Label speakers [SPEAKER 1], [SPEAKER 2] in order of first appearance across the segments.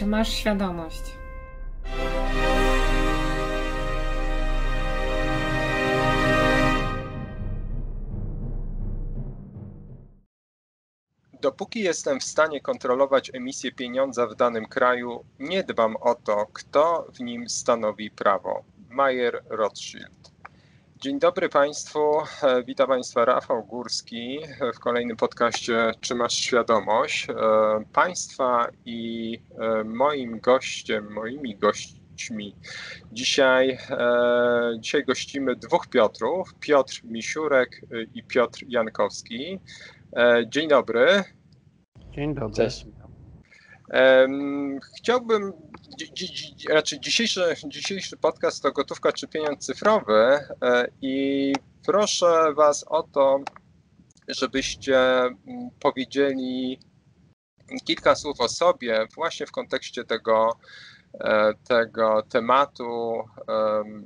[SPEAKER 1] Czy masz świadomość?
[SPEAKER 2] Dopóki jestem w stanie kontrolować emisję pieniądza w danym kraju, nie dbam o to, kto w nim stanowi prawo. Mayer Rothschild. Dzień dobry Państwu. E, witam Państwa Rafał Górski w kolejnym podcaście Czy masz świadomość? E, państwa i e, moim gościem, moimi gośćmi dzisiaj, dzisiaj gościmy dwóch Piotrów, Piotr Misiurek i Piotr Jankowski. Dzień dobry.
[SPEAKER 3] Dzień dobry. Cześć.
[SPEAKER 2] Chciałbym, raczej dzisiejszy, dzisiejszy podcast to gotówka czy pieniądz cyfrowy e, i proszę Was o to, żebyście mm, powiedzieli kilka słów o sobie właśnie w kontekście tego, tego tematu,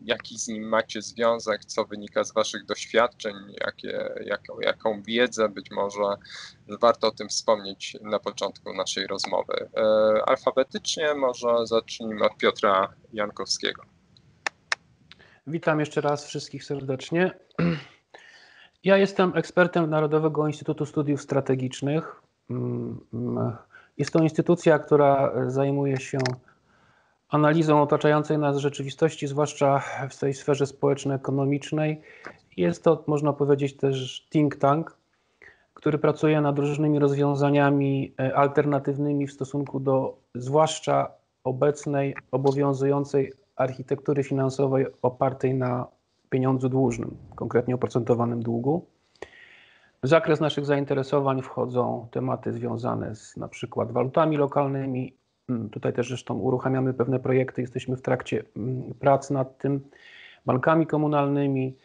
[SPEAKER 2] jaki z nim macie związek, co wynika z Waszych doświadczeń, jakie, jaką, jaką wiedzę być może warto o tym wspomnieć na początku naszej rozmowy. E, alfabetycznie może zacznijmy od Piotra Jankowskiego.
[SPEAKER 3] Witam jeszcze raz wszystkich serdecznie. Ja jestem ekspertem Narodowego Instytutu Studiów Strategicznych. Mm, mm, jest to instytucja, która zajmuje się analizą otaczającej nas rzeczywistości, zwłaszcza w tej sferze społeczno-ekonomicznej. Jest to, można powiedzieć, też think tank, który pracuje nad różnymi rozwiązaniami e, alternatywnymi w stosunku do zwłaszcza obecnej, obowiązującej architektury finansowej opartej na pieniądzu dłużnym, konkretnie oprocentowanym długu. W zakres naszych zainteresowań wchodzą tematy związane z na przykład walutami lokalnymi, tutaj też zresztą uruchamiamy pewne projekty, jesteśmy w trakcie mm, prac nad tym, bankami komunalnymi,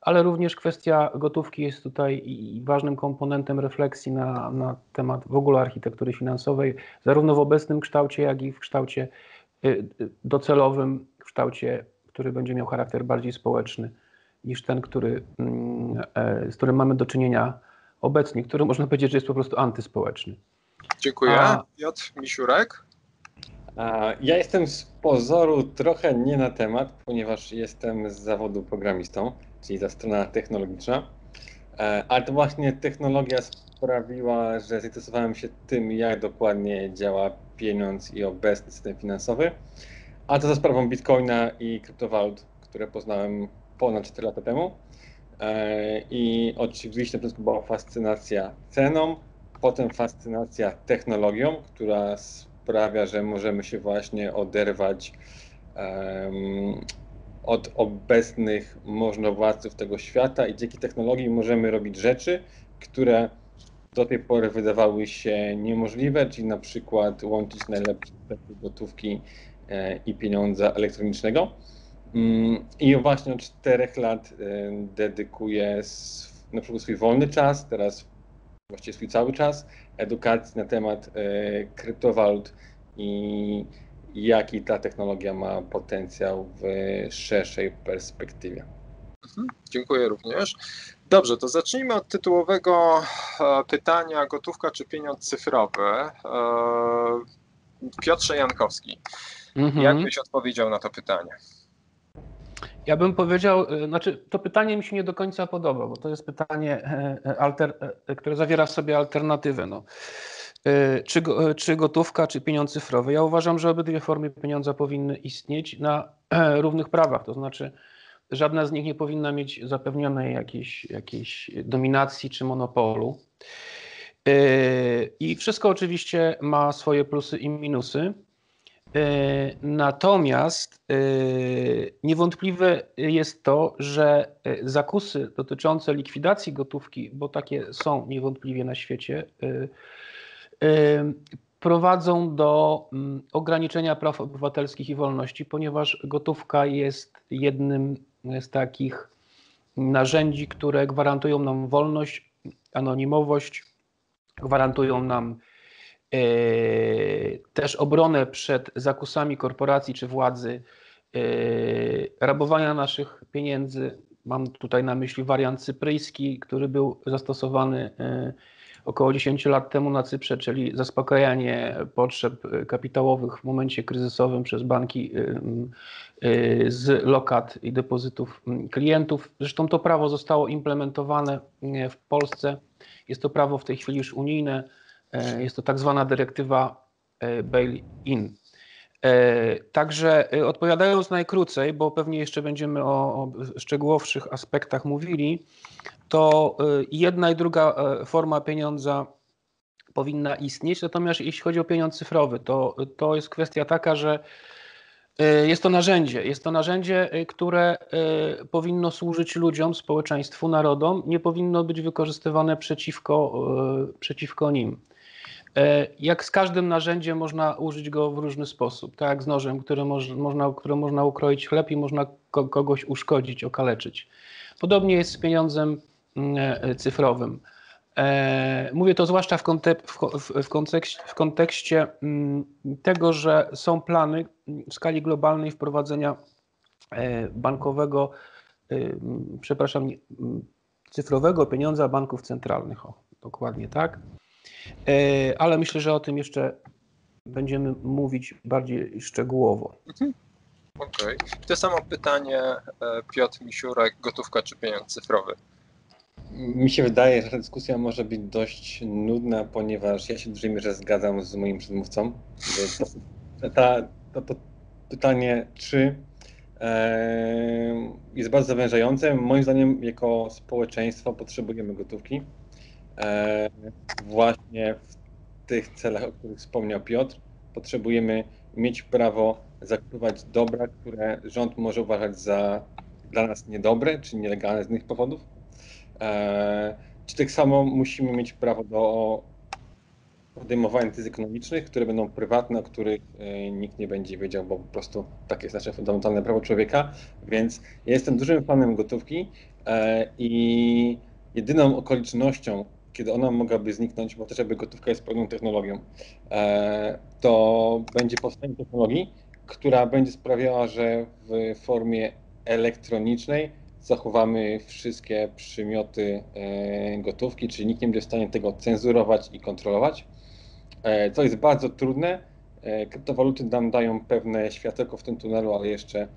[SPEAKER 3] ale również kwestia gotówki jest tutaj ważnym komponentem refleksji na, na temat w ogóle architektury finansowej, zarówno w obecnym kształcie, jak i w kształcie y, y, docelowym, w kształcie, który będzie miał charakter bardziej społeczny niż ten, który, mm, e, z którym mamy do czynienia obecnie, który można powiedzieć, że jest po prostu antyspołeczny.
[SPEAKER 2] Dziękuję. A... Piotr Misiurek.
[SPEAKER 4] Ja jestem z pozoru trochę nie na temat, ponieważ jestem z zawodu programistą, czyli za strona technologiczna. E, ale to właśnie technologia sprawiła, że zainteresowałem się tym, jak dokładnie działa pieniądz i obecny system finansowy. A to za sprawą Bitcoina i kryptowalut, które poznałem ponad 4 lata temu. E, I oczywiście na początku była fascynacja ceną, potem fascynacja technologią, która sprawia, że możemy się właśnie oderwać um, od obecnych możnowładców tego świata i dzięki technologii możemy robić rzeczy, które do tej pory wydawały się niemożliwe, czyli na przykład łączyć najlepsze gotówki e, i pieniądza elektronicznego. Mm, I właśnie od czterech lat e, dedykuję na przykład swój wolny czas, teraz właściwie swój cały czas, edukacji na temat e, kryptowalut i jaki ta technologia ma potencjał w szerszej perspektywie.
[SPEAKER 2] Mhm, dziękuję również. Dobrze, to zacznijmy od tytułowego e, pytania: gotówka czy pieniądz cyfrowy? E, Piotrze Jankowski, mhm. jak byś odpowiedział na to pytanie?
[SPEAKER 3] Ja bym powiedział, e, znaczy to pytanie mi się nie do końca podoba, bo to jest pytanie, alter, które zawiera w sobie alternatywę. No. Czy, czy gotówka, czy pieniądz cyfrowy? Ja uważam, że obydwie formy pieniądza powinny istnieć na równych prawach, to znaczy żadna z nich nie powinna mieć zapewnionej jakiejś, jakiejś dominacji czy monopolu. I wszystko oczywiście ma swoje plusy i minusy. Natomiast niewątpliwe jest to, że zakusy dotyczące likwidacji gotówki, bo takie są niewątpliwie na świecie, prowadzą do ograniczenia praw obywatelskich i wolności, ponieważ gotówka jest jednym z takich narzędzi, które gwarantują nam wolność, anonimowość, gwarantują nam e, też obronę przed zakusami korporacji czy władzy, e, rabowania naszych pieniędzy. Mam tutaj na myśli wariant cypryjski, który był zastosowany e, około 10 lat temu na Cyprze, czyli zaspokajanie potrzeb kapitałowych w momencie kryzysowym przez banki z lokat i depozytów klientów. Zresztą to prawo zostało implementowane w Polsce. Jest to prawo w tej chwili już unijne. Jest to tak zwana dyrektywa bail-in. E, także e, odpowiadając najkrócej, bo pewnie jeszcze będziemy o, o szczegółowszych aspektach mówili, to e, jedna i druga forma pieniądza powinna istnieć. Natomiast jeśli chodzi o pieniądz cyfrowy, to, to jest kwestia taka, że jest to narzędzie. Jest to narzędzie, które powinno służyć ludziom, społeczeństwu, narodom, nie powinno być wykorzystywane przeciwko, przeciwko nim. E, jak z każdym narzędziem można użyć go w różny sposób, tak jak z nożem, który można, które można ukroić chleb i można kogoś uszkodzić, okaleczyć. Podobnie jest z pieniądzem mm, e, cyfrowym. E, mówię to zwłaszcza w, w, kontekście, w kontekście mm, tego, że są plany w skali globalnej wprowadzenia bankowego, przepraszam, cyfrowego pieniądza banków centralnych. O, dokładnie tak. E, ale myślę, że o tym jeszcze będziemy mówić bardziej szczegółowo. Mhm.
[SPEAKER 2] Okej. Okay. To samo pytanie e, Piotr Misiurek, gotówka czy pieniądz cyfrowy?
[SPEAKER 4] Mi się wydaje, że ta dyskusja może być dość nudna, ponieważ ja się w dużej mierze zgadzam z moim przedmówcą. To, ta, to, to pytanie, czy e, jest bardzo zawężające. Moim zdaniem, jako społeczeństwo potrzebujemy gotówki. E, właśnie w tych celach, o których wspomniał Piotr, potrzebujemy mieć prawo zakupywać dobra, które rząd może uważać za dla nas niedobre czy nielegalne z innych powodów. E, czy tak samo musimy mieć prawo do podejmowania decyzji ekonomicznych, które będą prywatne, o których e, nikt nie będzie wiedział, bo po prostu takie jest nasze fundamentalne prawo człowieka. Więc ja jestem dużym fanem gotówki i jedyną okolicznością, kiedy ona mogłaby zniknąć, bo też jakby gotówka jest pewną technologią, e, to będzie powstanie technologii, która będzie sprawiała, że w formie elektronicznej zachowamy wszystkie przymioty e, gotówki, czyli nikt nie będzie w stanie tego cenzurować i kontrolować. E, co jest bardzo trudne. Kryptowaluty nam dają pewne światełko w tym tunelu, ale jeszcze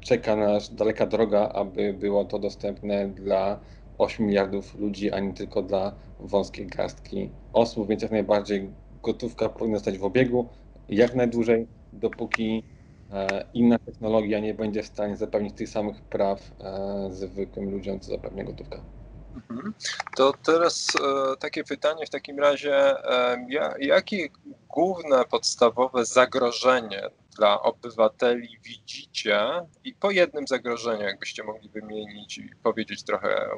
[SPEAKER 4] czeka nas daleka droga, aby było to dostępne dla 8 miliardów ludzi, a nie tylko dla wąskiej garstki osób, więc jak najbardziej gotówka powinna stać w obiegu jak najdłużej, dopóki e, inna technologia nie będzie w stanie zapewnić tych samych praw e, zwykłym ludziom, co zapewnia gotówka.
[SPEAKER 2] Mhm. To teraz e, takie pytanie w takim razie, jakie główne podstawowe zagrożenie dla obywateli widzicie i po jednym zagrożeniu, jakbyście mogli wymienić i powiedzieć trochę,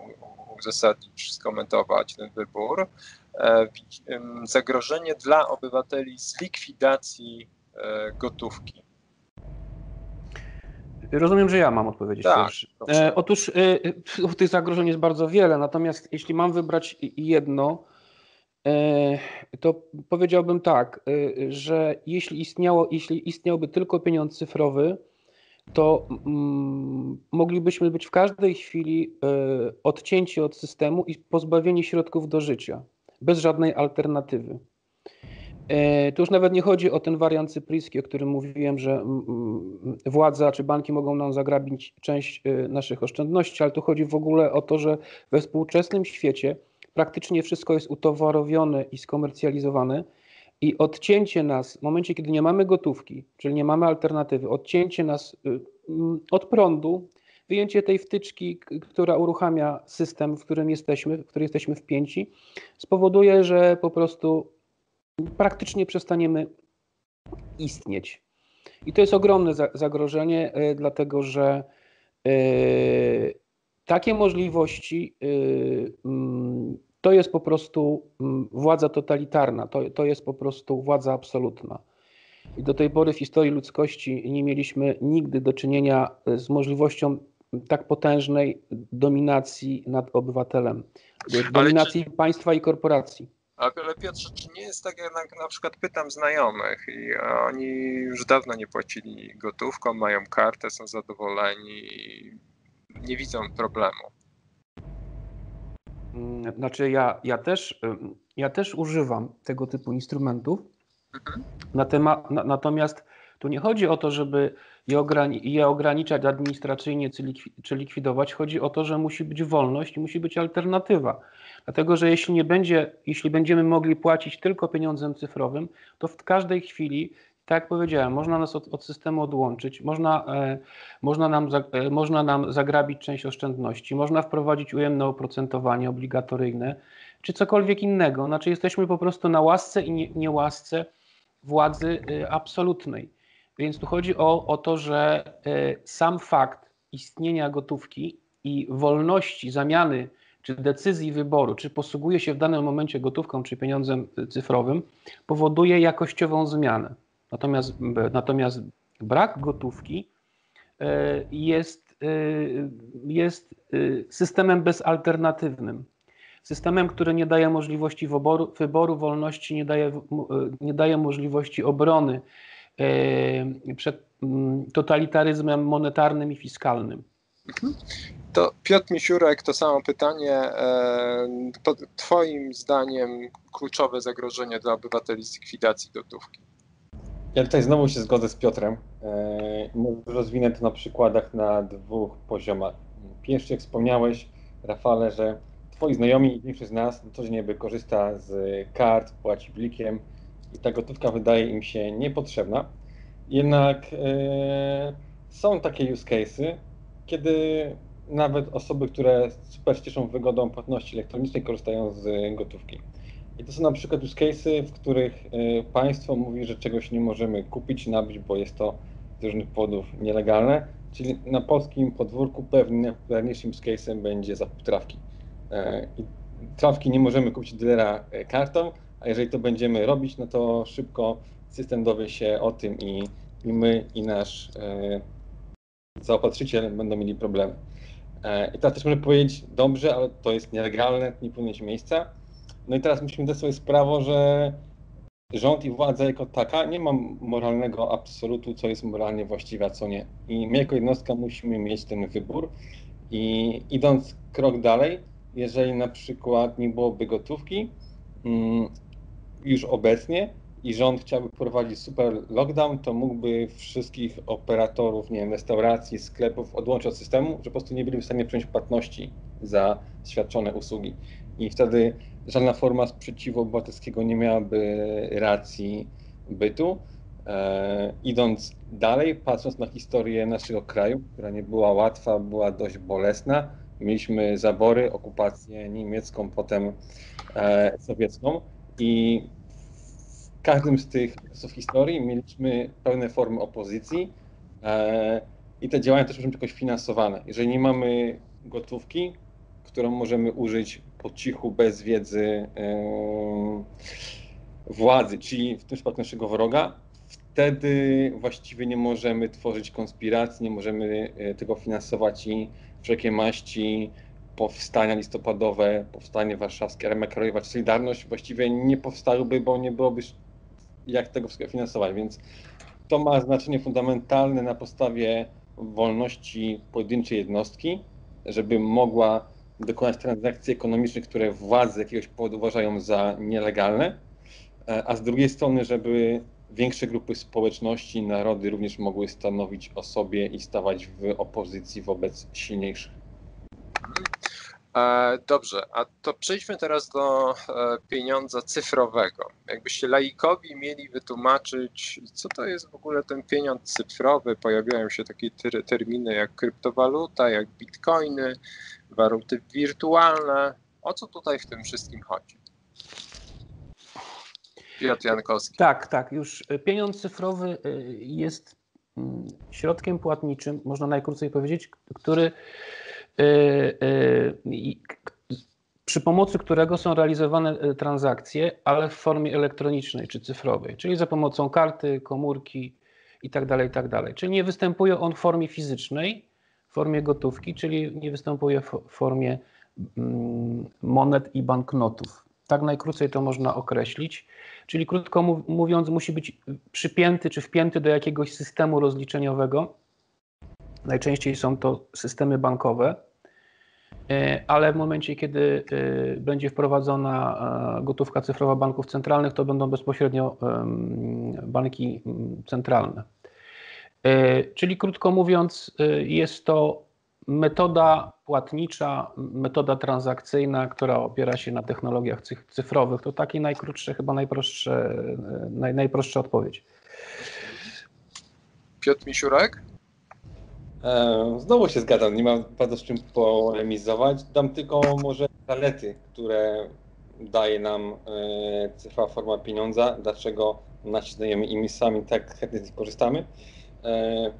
[SPEAKER 2] uzasadnić, skomentować ten wybór, e, zagrożenie dla obywateli z likwidacji e, gotówki.
[SPEAKER 3] Rozumiem, że ja mam odpowiedzieć.
[SPEAKER 2] Tak,
[SPEAKER 3] e, otóż e, tych zagrożeń jest bardzo wiele, natomiast jeśli mam wybrać jedno, to powiedziałbym tak, e, że jeśli, istniało, jeśli istniałby tylko pieniądz cyfrowy, to mm, moglibyśmy być w każdej chwili e, odcięci od systemu i pozbawieni środków do życia, bez żadnej alternatywy. Tu już nawet nie chodzi o ten wariant cypryjski, o którym mówiłem, że mm, mm, władza czy banki mogą nam zagrabić część naszych oszczędności, ale tu chodzi w ogóle o to, że we współczesnym świecie praktycznie wszystko jest utowarowione i skomercjalizowane. I odcięcie nas w momencie, kiedy nie mamy gotówki, czyli nie mamy alternatywy, odcięcie nas y, od prądu, wyjęcie tej wtyczki, która uruchamia system, w którym jesteśmy, w który jesteśmy wpięci, spowoduje, że po prostu praktycznie przestaniemy istnieć. I to jest ogromne zagrożenie, y, dlatego że y, takie możliwości y, mm, to jest po prostu mm, władza totalitarna, to, to jest po prostu władza absolutna. I do tej pory w historii ludzkości nie mieliśmy nigdy do czynienia z możliwością tak potężnej dominacji nad obywatelem, dominacji czy, państwa i korporacji.
[SPEAKER 2] Ale Piotrze, czy nie jest tak, jak na, na przykład pytam znajomych i oni już dawno nie płacili gotówką, mają kartę, są zadowoleni nie widzą problemu.
[SPEAKER 3] Mm, znaczy ja, ja, też, ja też używam tego typu instrumentów, mhm. na temat, na, natomiast tu nie chodzi o to, żeby je, ograni je ograniczać administracyjnie czy likwidować. Chodzi o to, że musi być wolność i musi być alternatywa. Dlatego, że jeśli nie będzie, jeśli będziemy mogli płacić tylko pieniądzem cyfrowym, to w każdej chwili tak jak powiedziałem, można nas od, od systemu odłączyć, można, e, można, nam za, e, można nam zagrabić część oszczędności, można wprowadzić ujemne oprocentowanie obligatoryjne, czy cokolwiek innego. Znaczy jesteśmy po prostu na łasce i nie, niełasce władzy e, absolutnej. Więc tu chodzi o, o to, że e, sam fakt istnienia gotówki i wolności zamiany czy decyzji wyboru, czy posługuje się w danym momencie gotówką czy pieniądzem cyfrowym, powoduje jakościową zmianę. Natomiast, natomiast brak gotówki e, jest, e, jest systemem bezalternatywnym. Systemem, który nie daje możliwości wyboru, wyboru wolności, nie daje, nie daje możliwości obrony E, przed totalitaryzmem monetarnym i fiskalnym.
[SPEAKER 2] To Piotr Misiurek, to samo pytanie. E, twoim zdaniem kluczowe zagrożenie dla obywateli z likwidacji gotówki?
[SPEAKER 4] Ja tutaj znowu się zgodzę z Piotrem. E, rozwinę to na przykładach na dwóch poziomach. Pierwszy, jak wspomniałeś, Rafale, że twoi znajomi i większość z nas na co dzień korzysta z kart, płaci blikiem, i ta gotówka wydaje im się niepotrzebna. Jednak e, są takie use cases, kiedy nawet osoby, które super cieszą wygodą płatności elektronicznej, korzystają z gotówki. I to są na przykład use cases, w których e, państwo mówi, że czegoś nie możemy kupić, nabyć, bo jest to z różnych powodów nielegalne. Czyli na polskim podwórku pewnie najpopularniejszym use case'em będzie zakup trawki. E, I trawki nie możemy kupić dylera kartą, a jeżeli to będziemy robić, no to szybko system dowie się o tym i, i my, i nasz e, zaopatrzyciel będą mieli problemy. E, I teraz też możemy powiedzieć, dobrze, ale to jest nielegalne, nie powinno mieć miejsca. No i teraz musimy zdać sobie sprawę, że rząd i władza jako taka nie ma moralnego absolutu, co jest moralnie właściwe, a co nie. I my jako jednostka musimy mieć ten wybór. I idąc krok dalej, jeżeli na przykład nie byłoby gotówki, mm, już obecnie i rząd chciałby prowadzić super lockdown, to mógłby wszystkich operatorów, nie wiem, restauracji, sklepów odłączyć od systemu, że po prostu nie byli w stanie przyjąć płatności za świadczone usługi. I wtedy żadna forma sprzeciwu obywatelskiego nie miałaby racji bytu. E, idąc dalej, patrząc na historię naszego kraju, która nie była łatwa, była dość bolesna, mieliśmy zabory, okupację niemiecką, potem e, sowiecką i w każdym z tych czasów historii mieliśmy pełne formy opozycji e, i te działania też muszą być jakoś finansowane. Jeżeli nie mamy gotówki, którą możemy użyć po cichu, bez wiedzy e, władzy, czyli w tym przypadku naszego wroga, wtedy właściwie nie możemy tworzyć konspiracji, nie możemy e, tego finansować i wszelkie maści powstania listopadowe, powstanie warszawskie, Armia Krajowa czy Solidarność właściwie nie powstałyby, bo nie byłoby jak tego wszystkiego finansować, więc to ma znaczenie fundamentalne na podstawie wolności pojedynczej jednostki, żeby mogła dokonać transakcji ekonomicznych, które władze z jakiegoś powodu uważają za nielegalne, e, a z drugiej strony, żeby większe grupy społeczności, narody również mogły stanowić o sobie i stawać w opozycji wobec silniejszych.
[SPEAKER 2] E, dobrze, a to przejdźmy teraz do e, pieniądza cyfrowego. Jakbyście laikowi mieli wytłumaczyć, co to jest w ogóle ten pieniądz cyfrowy, pojawiają się takie terminy jak kryptowaluta, jak bitcoiny, waluty wirtualne. O co tutaj w tym wszystkim chodzi? Piotr Jankowski.
[SPEAKER 3] Tak, tak. Już pieniądz cyfrowy jest mm, środkiem płatniczym, można najkrócej powiedzieć, który przy pomocy którego są realizowane y, transakcje, ale w formie elektronicznej czy cyfrowej, czyli za pomocą karty, komórki itd., tak itd. Tak czyli nie występuje on w formie fizycznej, w formie gotówki, czyli nie występuje w formie mm, monet i banknotów. Tak najkrócej to można określić. Czyli krótko mówiąc, musi być przypięty czy wpięty do jakiegoś systemu rozliczeniowego, Najczęściej są to systemy bankowe. ale w momencie, kiedy będzie wprowadzona gotówka cyfrowa banków centralnych, to będą bezpośrednio banki centralne. Czyli krótko mówiąc, jest to metoda płatnicza, metoda transakcyjna, która opiera się na technologiach cyfrowych. To takie najkrótsze, chyba najprostsze, naj, najprostsza odpowiedź.
[SPEAKER 2] Piotr Misiurek?
[SPEAKER 4] E, znowu się zgadzam, nie mam bardzo z czym polemizować. Dam tylko może zalety, które daje nam e, cyfrowa forma pieniądza, dlaczego nasi znajomi i my sami tak chętnie z nich korzystamy. E,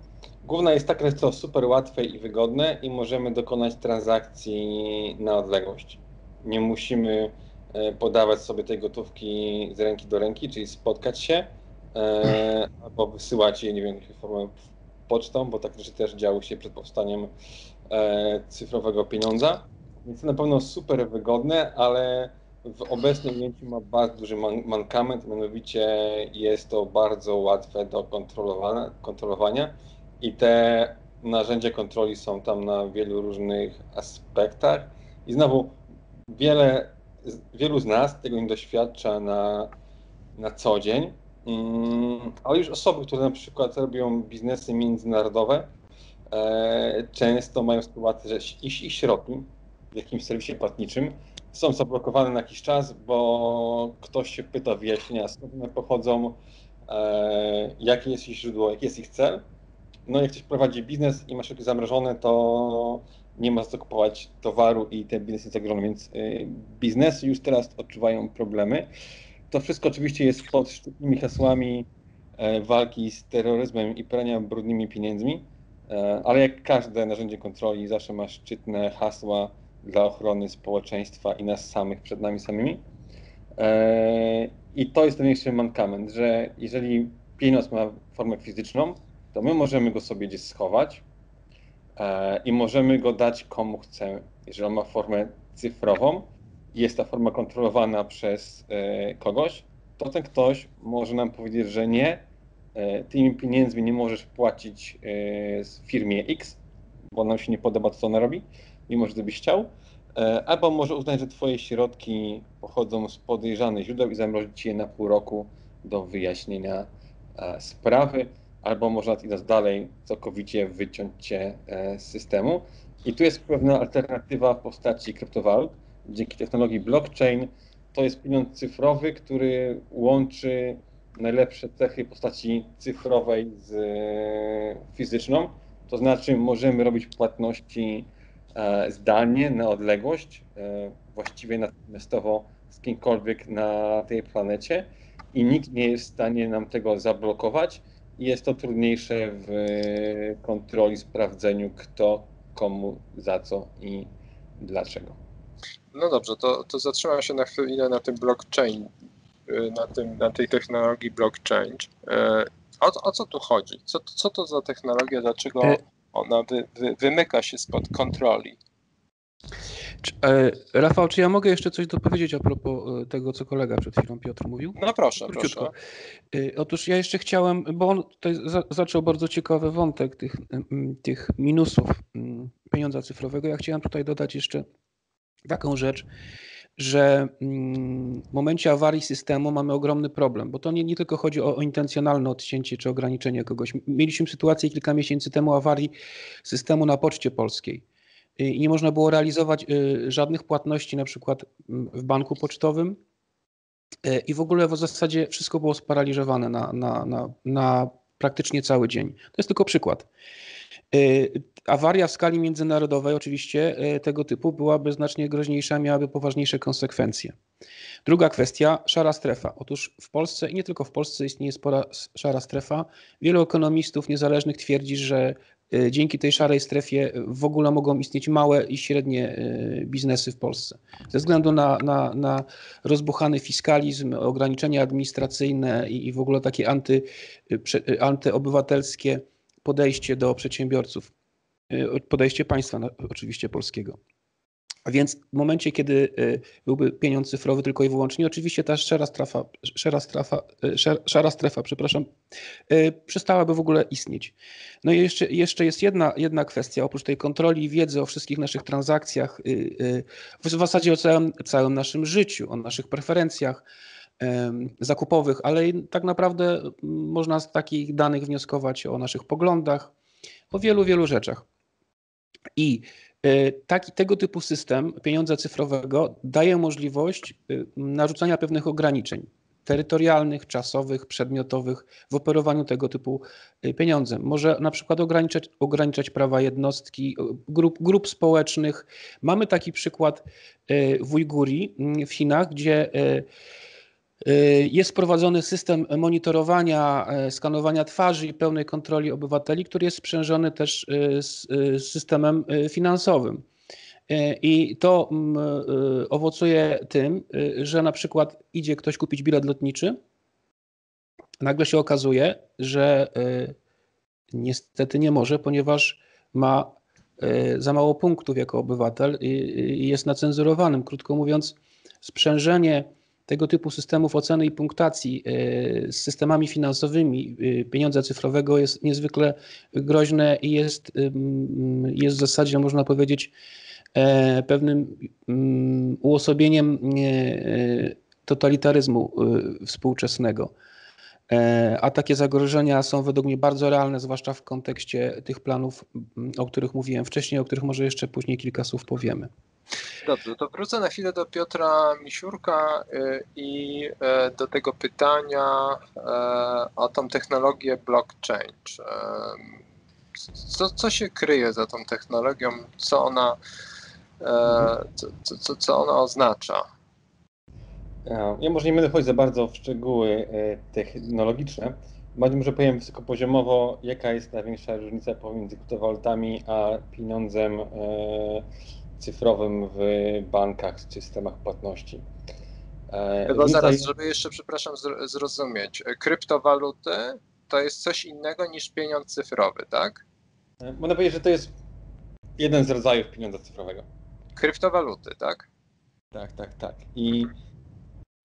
[SPEAKER 4] główna jest taka, że jest to super łatwe i wygodne i możemy dokonać transakcji na odległość. Nie musimy podawać sobie tej gotówki z ręki do ręki, czyli spotkać się albo wysyłać jej, nie wiem, formę pocztą, bo tak rzeczy też działy się przed powstaniem e, cyfrowego pieniądza. Więc to na pewno super wygodne, ale w obecnym ujęciu ma bardzo duży man mankament, mianowicie jest to bardzo łatwe do kontrolowania, kontrolowania i te narzędzia kontroli są tam na wielu różnych aspektach. I znowu wiele, wielu z nas tego nie doświadcza na, na co dzień, ale już osoby, które na przykład robią biznesy międzynarodowe, e, często mają sytuację, że ich, ich środki w jakimś serwisie płatniczym są zablokowane na jakiś czas, bo ktoś się pyta wyjaśnienia, skąd one pochodzą, e, jakie jest ich źródło, jaki jest ich cel. No jak ktoś prowadzi biznes i ma środki zamrożone, to nie ma co kupować towaru i ten biznes jest zagrożony, więc y, biznesy już teraz odczuwają problemy. To wszystko oczywiście jest pod sztucznymi hasłami e, walki z terroryzmem i prania brudnymi pieniędzmi, e, ale jak każde narzędzie kontroli zawsze ma szczytne hasła dla ochrony społeczeństwa i nas samych przed nami samymi. E, I to jest największy mankament, że jeżeli pieniądz ma formę fizyczną, to my możemy go sobie gdzieś schować i możemy go dać komu chcemy. Jeżeli on ma formę cyfrową, jest ta forma kontrolowana przez e, kogoś, to ten ktoś może nam powiedzieć, że nie, e, tymi pieniędzmi nie możesz płacić e, firmie X, bo nam się nie podoba co ona robi, mimo że byś chciał, albo może uznać, że twoje środki pochodzą z podejrzanych źródeł i zamrozić je na pół roku do wyjaśnienia sprawy, albo można idąc dalej, całkowicie wyciąć cię z systemu. I tu jest pewna alternatywa w postaci kryptowalut, dzięki technologii blockchain to jest pieniądz cyfrowy, który łączy najlepsze cechy postaci cyfrowej z e, fizyczną. To znaczy możemy robić płatności e, zdalnie, na odległość, e, właściwie natychmiastowo z kimkolwiek na tej planecie i nikt nie jest w stanie nam tego zablokować. Jest to trudniejsze w kontroli, sprawdzeniu kto, komu, za co i dlaczego.
[SPEAKER 2] No dobrze, to, to zatrzymam się na chwilę na tym blockchain, y, na, tym, na tej technologii blockchain. Y, o, o co tu chodzi? Co, co to za technologia? Dlaczego e- ona wy, wy, wymyka się spod kontroli?
[SPEAKER 3] E, Rafał, czy ja mogę jeszcze coś dopowiedzieć a propos e, tego, co kolega przed chwilą Piotr mówił?
[SPEAKER 2] No proszę, Króciutko.
[SPEAKER 3] proszę. Otóż ja jeszcze chciałem, bo on tutaj za, zaczął bardzo ciekawy wątek tych, tych minusów pieniądza cyfrowego. Ja chciałem tutaj dodać jeszcze taką rzecz, że mm, w momencie awarii systemu mamy ogromny problem, bo to nie, nie tylko chodzi o, o, intencjonalne odcięcie czy ograniczenie kogoś. Mieliśmy sytuację kilka miesięcy temu awarii systemu na Poczcie Polskiej i nie można było realizować y, żadnych płatności na przykład mm, w banku pocztowym y, i w ogóle w zasadzie wszystko było sparaliżowane na, na, na, na praktycznie cały dzień. To jest tylko przykład. Y, awaria w skali międzynarodowej, oczywiście y, tego typu, byłaby znacznie groźniejsza, miałaby poważniejsze konsekwencje. Druga kwestia, szara strefa. Otóż w Polsce i nie tylko w Polsce istnieje spora szara strefa. Wielu ekonomistów niezależnych twierdzi, że y, dzięki tej szarej strefie w ogóle mogą istnieć małe i średnie biznesy w Polsce. Ze względu na, na, na rozbuchany fiskalizm, ograniczenia administracyjne i, i w ogóle takie anty, antyobywatelskie podejście do przedsiębiorców, y, podejście państwa oczywiście polskiego. Więc w momencie, kiedy byłby pieniądz cyfrowy tylko i wyłącznie, oczywiście ta szara strefa, szara strefa, szara strefa przepraszam, przestałaby w ogóle istnieć. No i jeszcze, jeszcze jest jedna, jedna kwestia, oprócz tej kontroli i wiedzy o wszystkich naszych transakcjach, w zasadzie o całym, całym naszym życiu, o naszych preferencjach, zakupowych, ale tak naprawdę można z takich danych wnioskować o naszych poglądach, o wielu, wielu rzeczach. I e, taki, tego typu system pieniądza cyfrowego daje możliwość e, narzucania pewnych ograniczeń terytorialnych, czasowych, przedmiotowych w operowaniu tego typu e, pieniądzem. Może na przykład ograniczać, ograniczać prawa jednostki, grup, grup społecznych. Mamy taki przykład w Ujgurii w Chinach, gdzie Y, jest wprowadzony system monitorowania, e, skanowania twarzy i pełnej kontroli obywateli, który jest sprzężony też y, z systemem finansowym. I to mm, owocuje tym, że na przykład idzie ktoś kupić bilet lotniczy, nagle się okazuje, że niestety nie może, ponieważ ma za mało punktów jako obywatel i jest nacenzurowanym. Krótko mówiąc, sprzężenie tego typu systemów oceny i punktacji e, z systemami finansowymi e, pieniądza cyfrowego jest niezwykle groźne i jest, jest w zasadzie, można powiedzieć, e, pewnym uosobieniem totalitaryzmu współczesnego. A takie zagrożenia są według mnie bardzo realne, zwłaszcza w kontekście tych planów, o których mówiłem wcześniej, o których może jeszcze później kilka słów powiemy.
[SPEAKER 2] Dobrze, to wrócę na chwilę do Piotra Misiurka y, i y, do tego pytania y, o tą technologię blockchain. Co, co się kryje za tą technologią? Co ona, co, co, co ona oznacza?
[SPEAKER 4] Ja może nie będę wchodzić za bardzo w szczegóły technologiczne. Bardziej może powiem wysokopoziomowo, jaka jest największa różnica pomiędzy kryptowalutami a pieniądzem cyfrowym w bankach czy systemach płatności.
[SPEAKER 2] E, Chyba zaraz, żeby jeszcze, przepraszam, zrozumieć. Kryptowaluty to jest coś innego niż pieniądz cyfrowy, tak?
[SPEAKER 4] E, można powiedzieć, że to jest jeden z rodzajów pieniądza cyfrowego.
[SPEAKER 2] Kryptowaluty, tak?
[SPEAKER 4] Tak, tak, tak. I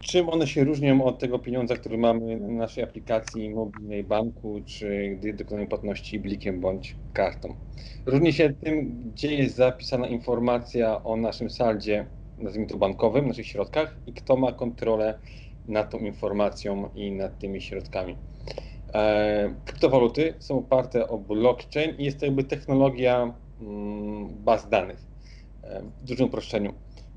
[SPEAKER 4] Czym one się różnią od tego pieniądza, który mamy na naszej aplikacji mobilnej banku, czy gdy dokonujemy płatności blikiem bądź kartą? Różni się tym, gdzie jest zapisana informacja o naszym saldzie, nazwijmy to bankowym, naszych środkach i kto ma kontrolę nad tą informacją i nad tymi środkami. E, kryptowaluty są oparte o blockchain i jest to jakby technologia mm, baz danych e, w dużym uproszczeniu.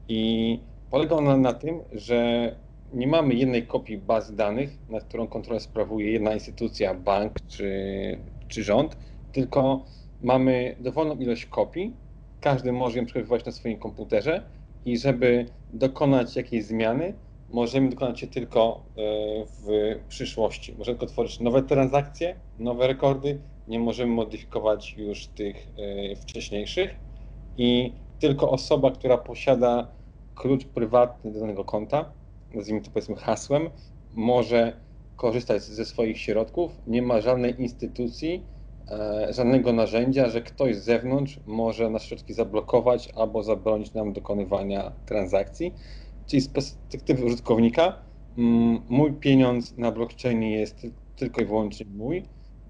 [SPEAKER 4] I polega ona na tym, że nie mamy jednej kopii baz danych, nad którą kontrolę sprawuje jedna instytucja, bank czy, czy rząd, tylko mamy dowolną ilość kopii, każdy może ją przechowywać na swoim komputerze i żeby dokonać jakiejś zmiany, możemy dokonać się tylko e, w przyszłości. Możemy tylko tworzyć nowe transakcje, nowe rekordy, nie możemy modyfikować już tych e, wcześniejszych i tylko osoba, która posiada klucz prywatny do danego konta, nazwijmy to powiedzmy hasłem, może korzystać ze swoich środków, nie ma żadnej instytucji, e, żadnego narzędzia, że ktoś z zewnątrz może nasze środki zablokować albo zabronić nam dokonywania transakcji. Czyli z perspektywy użytkownika, mm, mój pieniądz na blockchainie jest tylko i wyłącznie mój.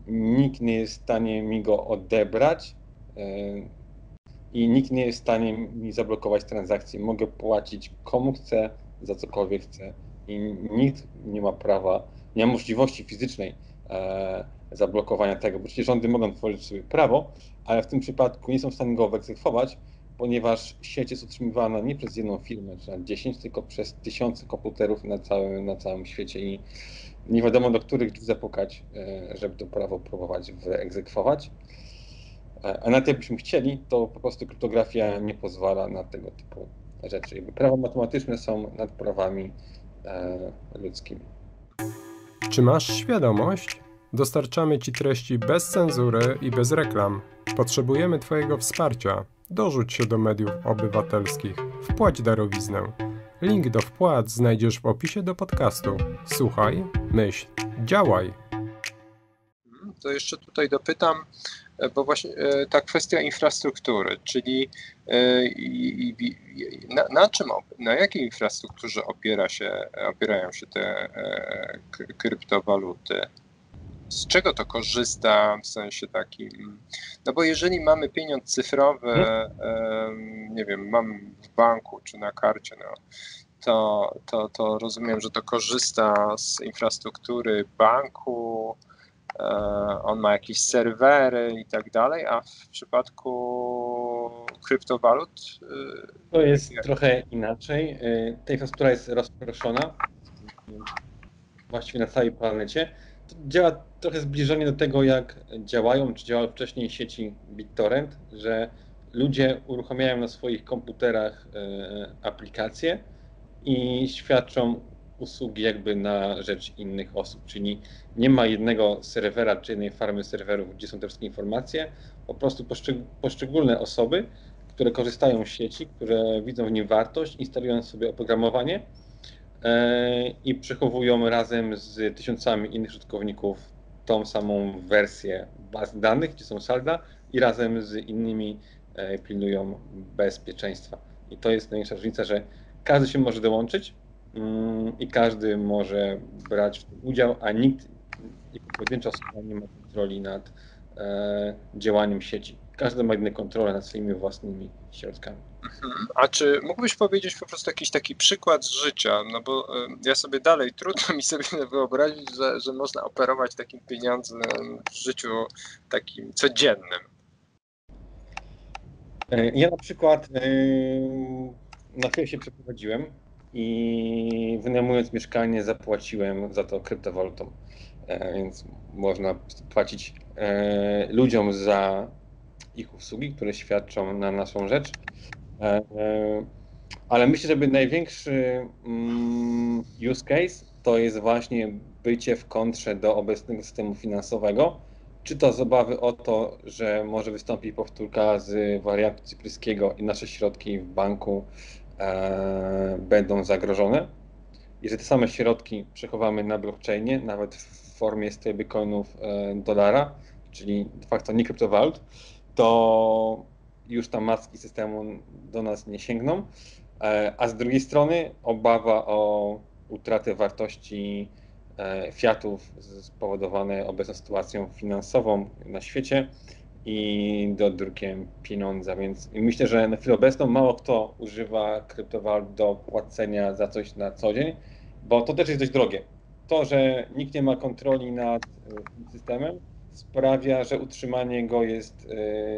[SPEAKER 4] Nikt nie jest w stanie mi go odebrać e, i nikt nie jest w stanie mi zablokować transakcji. Mogę płacić komu chcę, za cokolwiek chce i nikt nie ma prawa, nie ma możliwości fizycznej e, zablokowania tego, bo przecież rządy mogą tworzyć sobie prawo, ale w tym przypadku nie są w stanie go wyegzekwować, ponieważ sieć jest utrzymywana nie przez jedną firmę, czy na 10, tylko przez tysiące komputerów na całym, na całym świecie i nie wiadomo do których drzwi zapukać, e, żeby to prawo próbować wyegzekwować. E, a na tym byśmy chcieli, to po prostu kryptografia nie pozwala na tego typu rzeczy. Jakby prawa matematyczne są nad prawami e, ludzkimi.
[SPEAKER 1] Czy masz świadomość? Dostarczamy Ci treści bez cenzury i bez reklam. Potrzebujemy Twojego wsparcia. Dorzuć się do mediów obywatelskich. Wpłać darowiznę. Link do wpłat znajdziesz w opisie do podcastu. Słuchaj, myśl, działaj.
[SPEAKER 2] To jeszcze tutaj dopytam, bo właśnie ta kwestia infrastruktury, czyli na, na czym, na jakiej infrastrukturze opiera się, opierają się te kryptowaluty? z czego to korzysta w sensie takim? No bo jeżeli mamy pieniądz cyfrowy, hmm. nie wiem, mam w banku czy na karcie, no, to, to, to rozumiem, że to korzysta z infrastruktury banku, e, on ma jakieś serwery i tak dalej, a w przypadku kryptowalut?
[SPEAKER 4] E, to jest jak? trochę inaczej. E, ta infrastruktura jest rozproszona właściwie na całej planecie działa trochę zbliżenie do tego, jak działają, czy działały wcześniej sieci BitTorrent, że ludzie uruchamiają na swoich komputerach e, aplikacje i świadczą usługi jakby na rzecz innych osób, czyli nie ma jednego serwera czy jednej farmy serwerów, gdzie są te wszystkie informacje, po prostu poszczególne osoby, które korzystają z sieci, które widzą w nim wartość, instalują sobie oprogramowanie E, i przechowują razem z tysiącami innych użytkowników tą samą wersję baz danych, gdzie są salda i razem z innymi e, pilnują bezpieczeństwa. I to jest największa różnica, że każdy się może dołączyć i każdy może brać w tym udział, a nikt, jako pojedyncza osoba nie ma kontroli nad e, działaniem sieci. Każdy ma jedynie kontrolę nad swoimi własnymi środkami.
[SPEAKER 2] Mhm. A czy mógłbyś powiedzieć po prostu jakiś taki przykład z życia? No bo ja sobie dalej trudno mi sobie wyobrazić, że, że można operować takim pieniądzem w życiu takim codziennym.
[SPEAKER 4] E, ja na przykład e, na chwilę się przeprowadziłem i wynajmując mieszkanie zapłaciłem za to kryptowalutą. E, więc można płacić ludziom za ich usługi, które świadczą na naszą rzecz. E, e, ale myślę, że największy mm, use case to jest właśnie bycie w kontrze do obecnego systemu finansowego. Czy to z obawy o to, że może wystąpić powtórka z wariantu cypryjskiego i nasze środki w banku e, będą zagrożone. Jeżeli te same środki przechowamy na blockchainie, nawet w formie stablecoinów e, dolara, czyli de facto nie kryptowalut, to już tam maski systemu do nas nie sięgną. E, a z drugiej strony obawa o utratę wartości e, fiatów spowodowane obecną sytuacją finansową na świecie i dodrukiem pieniądza. Więc myślę, że na chwilę obecną mało kto używa kryptowalut do płacenia za coś na co dzień, bo to też jest dość drogie. To, że nikt nie ma kontroli nad e, systemem, sprawia, że utrzymanie go jest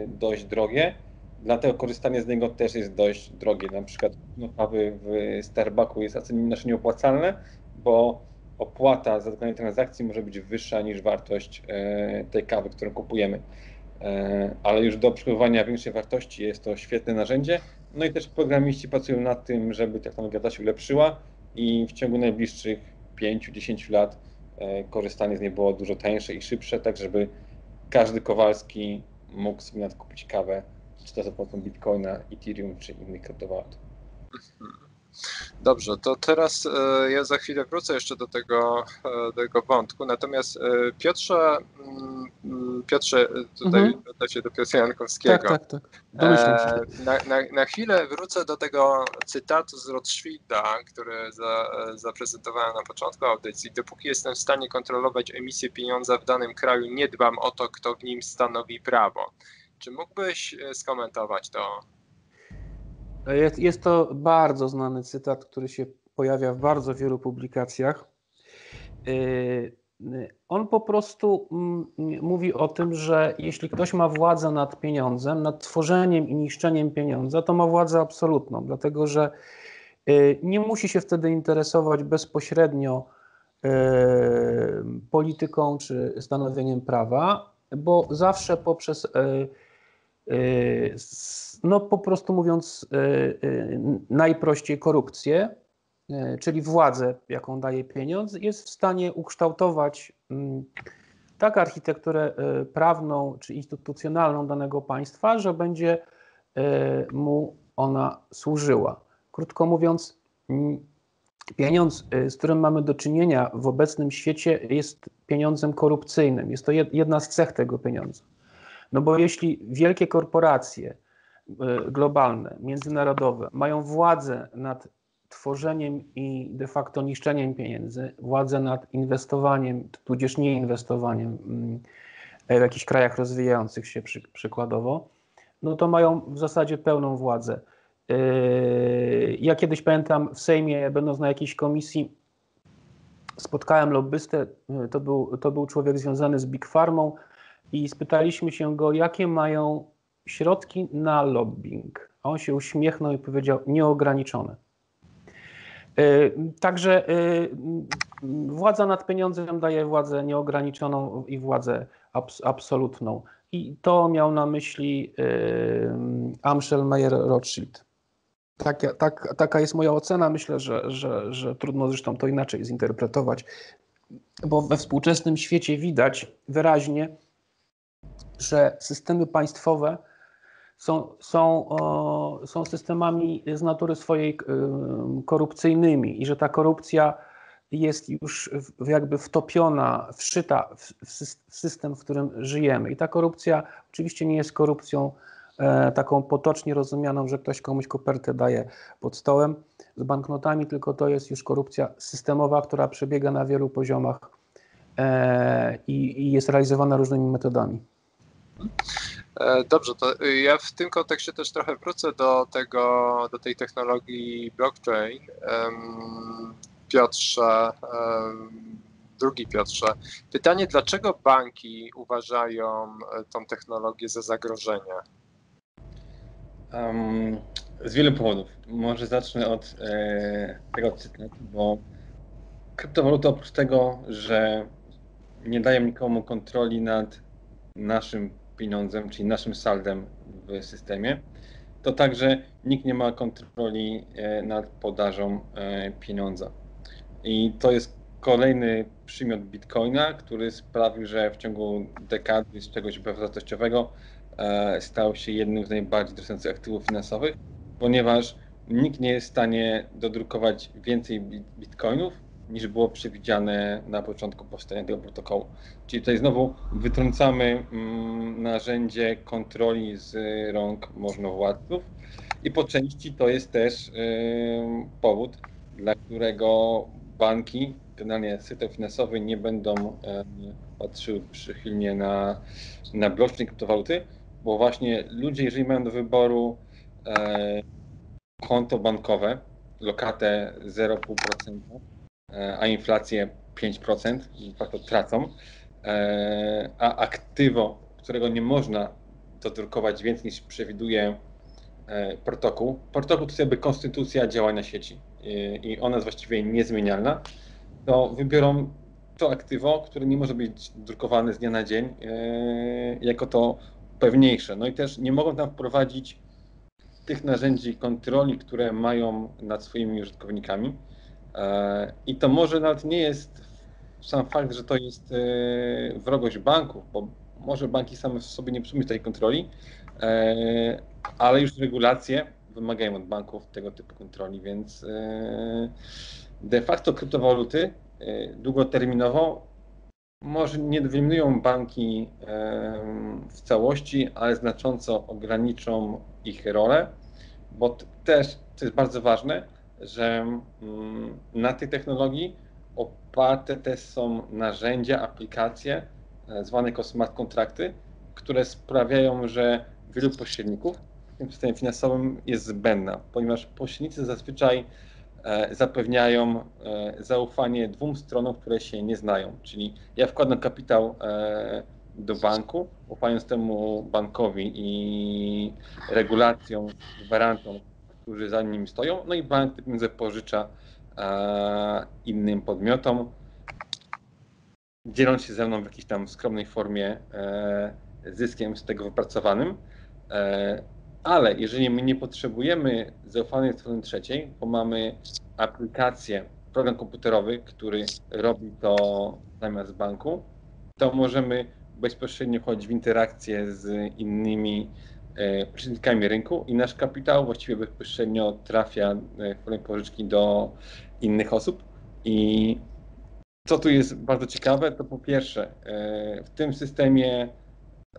[SPEAKER 4] dość drogie Dlatego korzystanie z niego też jest dość drogie. Na przykład no, kawy w Starbucku jest znacznie nieopłacalne, bo opłata za dokonanie transakcji może być wyższa niż wartość e, tej kawy, którą kupujemy. E, ale już do przechowywania większej wartości jest to świetne narzędzie. No i też programiści pracują nad tym, żeby technologia ta się ulepszyła i w ciągu najbliższych 5-10 lat e, korzystanie z niej było dużo tańsze i szybsze, tak żeby każdy Kowalski mógł sobie nadkupić kawę czy to za pomocą Bitcoina, Ethereum, czy innych kryptowalut.
[SPEAKER 2] Dobrze, to teraz e, ja za chwilę wrócę jeszcze do tego, do tego wątku. Natomiast Piotrze, mm, Piotrze, tutaj mhm. się do Piotra Jankowskiego.
[SPEAKER 3] Tak, tak, tak. Się.
[SPEAKER 2] Na, na, na chwilę wrócę do tego cytatu z Rothschilda, który za, zaprezentowałem na początku audycji. Dopóki jestem w stanie kontrolować emisję pieniądza w danym kraju, nie dbam o to, kto w nim stanowi prawo. Czy mógłbyś e, skomentować to?
[SPEAKER 3] Jest, jest to bardzo znany cytat, który się pojawia w bardzo wielu publikacjach. E, on po prostu mm, mówi o tym, że jeśli ktoś ma władzę nad pieniądzem, nad tworzeniem i niszczeniem pieniądza, to ma władzę absolutną, dlatego że e, nie musi się wtedy interesować bezpośrednio polityką czy stanowieniem prawa, bo zawsze poprzez Y, no po prostu mówiąc y, y, najprościej korupcję, czyli władzę, jaką daje pieniądz, jest w stanie ukształtować mm, tak architekturę prawną czy instytucjonalną danego państwa, że będzie mu ona służyła. Krótko mówiąc, mm, pieniądz, z którym mamy do czynienia w obecnym świecie, jest pieniądzem korupcyjnym. Jest to jedna z cech tego pieniądza. No bo jeśli wielkie korporacje globalne, międzynarodowe mają władzę nad tworzeniem i de facto niszczeniem pieniędzy, władzę nad inwestowaniem, tudzież nieinwestowaniem mm, w jakichś krajach rozwijających się przy, przykładowo, no to mają w zasadzie pełną władzę. Yy, ja kiedyś pamiętam w Sejmie, będąc na jakiejś komisji, spotkałem lobbystę, yy, to był, to był człowiek związany z Big Pharmą i spytaliśmy się go, jakie mają środki na lobbying. On się uśmiechnął i powiedział nieograniczone. Yy, także władza nad pieniądzem daje władzę nieograniczoną i władzę absolutną. I to miał na myśli Amschel Meyer Rothschild. Tak, tak, taka jest moja ocena. Myślę, że, że, że trudno zresztą to inaczej zinterpretować, bo we współczesnym świecie widać wyraźnie, że systemy państwowe są, są, są systemami z natury swojej korupcyjnymi i że ta korupcja jest już jakby wtopiona, wszyta w system, w którym żyjemy. I ta korupcja oczywiście nie jest korupcją e, taką potocznie rozumianą, że ktoś komuś kopertę daje pod stołem z banknotami, tylko to jest już korupcja systemowa, która przebiega na wielu poziomach e, i, i jest realizowana różnymi metodami.
[SPEAKER 2] E, dobrze, to ja w tym kontekście też trochę wrócę do tego, do tej technologii blockchain. Piotrze, drugi Piotrze, pytanie, dlaczego banki uważają e, tą technologię za zagrożenie?
[SPEAKER 4] Um, z wielu powodów. Może zacznę od e, tego cytatu, bo kryptowaluty oprócz tego, że nie dają nikomu kontroli nad naszym pieniądzem, czyli naszym saldem w systemie, to także nikt nie ma kontroli e, nad podażą e, pieniądza. I to jest kolejny przymiot Bitcoina, który sprawił, że w ciągu dekady z czegoś bezwartościowego e, stał się jednym z najbardziej drożących aktywów finansowych, ponieważ nikt nie jest w stanie dodrukować więcej bitcoinów niż było przewidziane na początku powstania tego protokołu. Czyli tutaj znowu wytrącamy mm, narzędzie kontroli z rąk możnowładców i po części to jest też powód, dla którego banki, generalnie sektor finansowy nie będą e, patrzyły przychylnie na, na blockchain kryptowaluty, bo właśnie ludzie, jeżeli mają do wyboru e, konto bankowe, lokatę 0,5%, e, a inflację 5%, de facto tracą, e, a aktywo, którego nie można dodrukować więcej niż przewiduje e, protokół. Protokół to jest jakby konstytucja działania sieci i ona jest właściwie niezmienialna, to wybiorą to aktywo, które nie może być drukowane z dnia na dzień, e, jako to pewniejsze. No i też nie mogą tam wprowadzić tych narzędzi kontroli, które mają nad swoimi użytkownikami. E, I to może nawet nie jest sam fakt, że to jest e, wrogość banków, bo może banki same w sobie nie przyjmują tej kontroli, ale już regulacje wymagają od banków tego typu kontroli, więc e, de facto kryptowaluty e, długoterminowo może nie wyeliminują banki e, w całości, ale znacząco ograniczą ich rolę, bo też, to jest bardzo ważne, że mm, na tej technologii oparte też są narzędzia, aplikacje zwane jako smart kontrakty, które sprawiają, że wielu pośredników tym systemie finansowym jest zbędna, ponieważ pośrednicy zazwyczaj e, zapewniają e, zaufanie dwóm stronom, które się nie znają. Czyli ja wkładam kapitał e, do banku, ufając temu bankowi i regulacjom, gwarantom, którzy za nim stoją, no i bank te pieniądze pożycza innym podmiotom, dzieląc się ze mną w jakiejś tam skromnej formie zyskiem z tego wypracowanym. Ale jeżeli my nie potrzebujemy zaufanej strony trzeciej, bo mamy aplikację, program komputerowy, który robi to zamiast banku, to możemy bezpośrednio wchodzić w interakcję z innymi e, uczestnikami rynku i nasz kapitał właściwie bezpośrednio trafia e, w formie pożyczki do innych osób. I co tu jest bardzo ciekawe, to po pierwsze, e, w tym systemie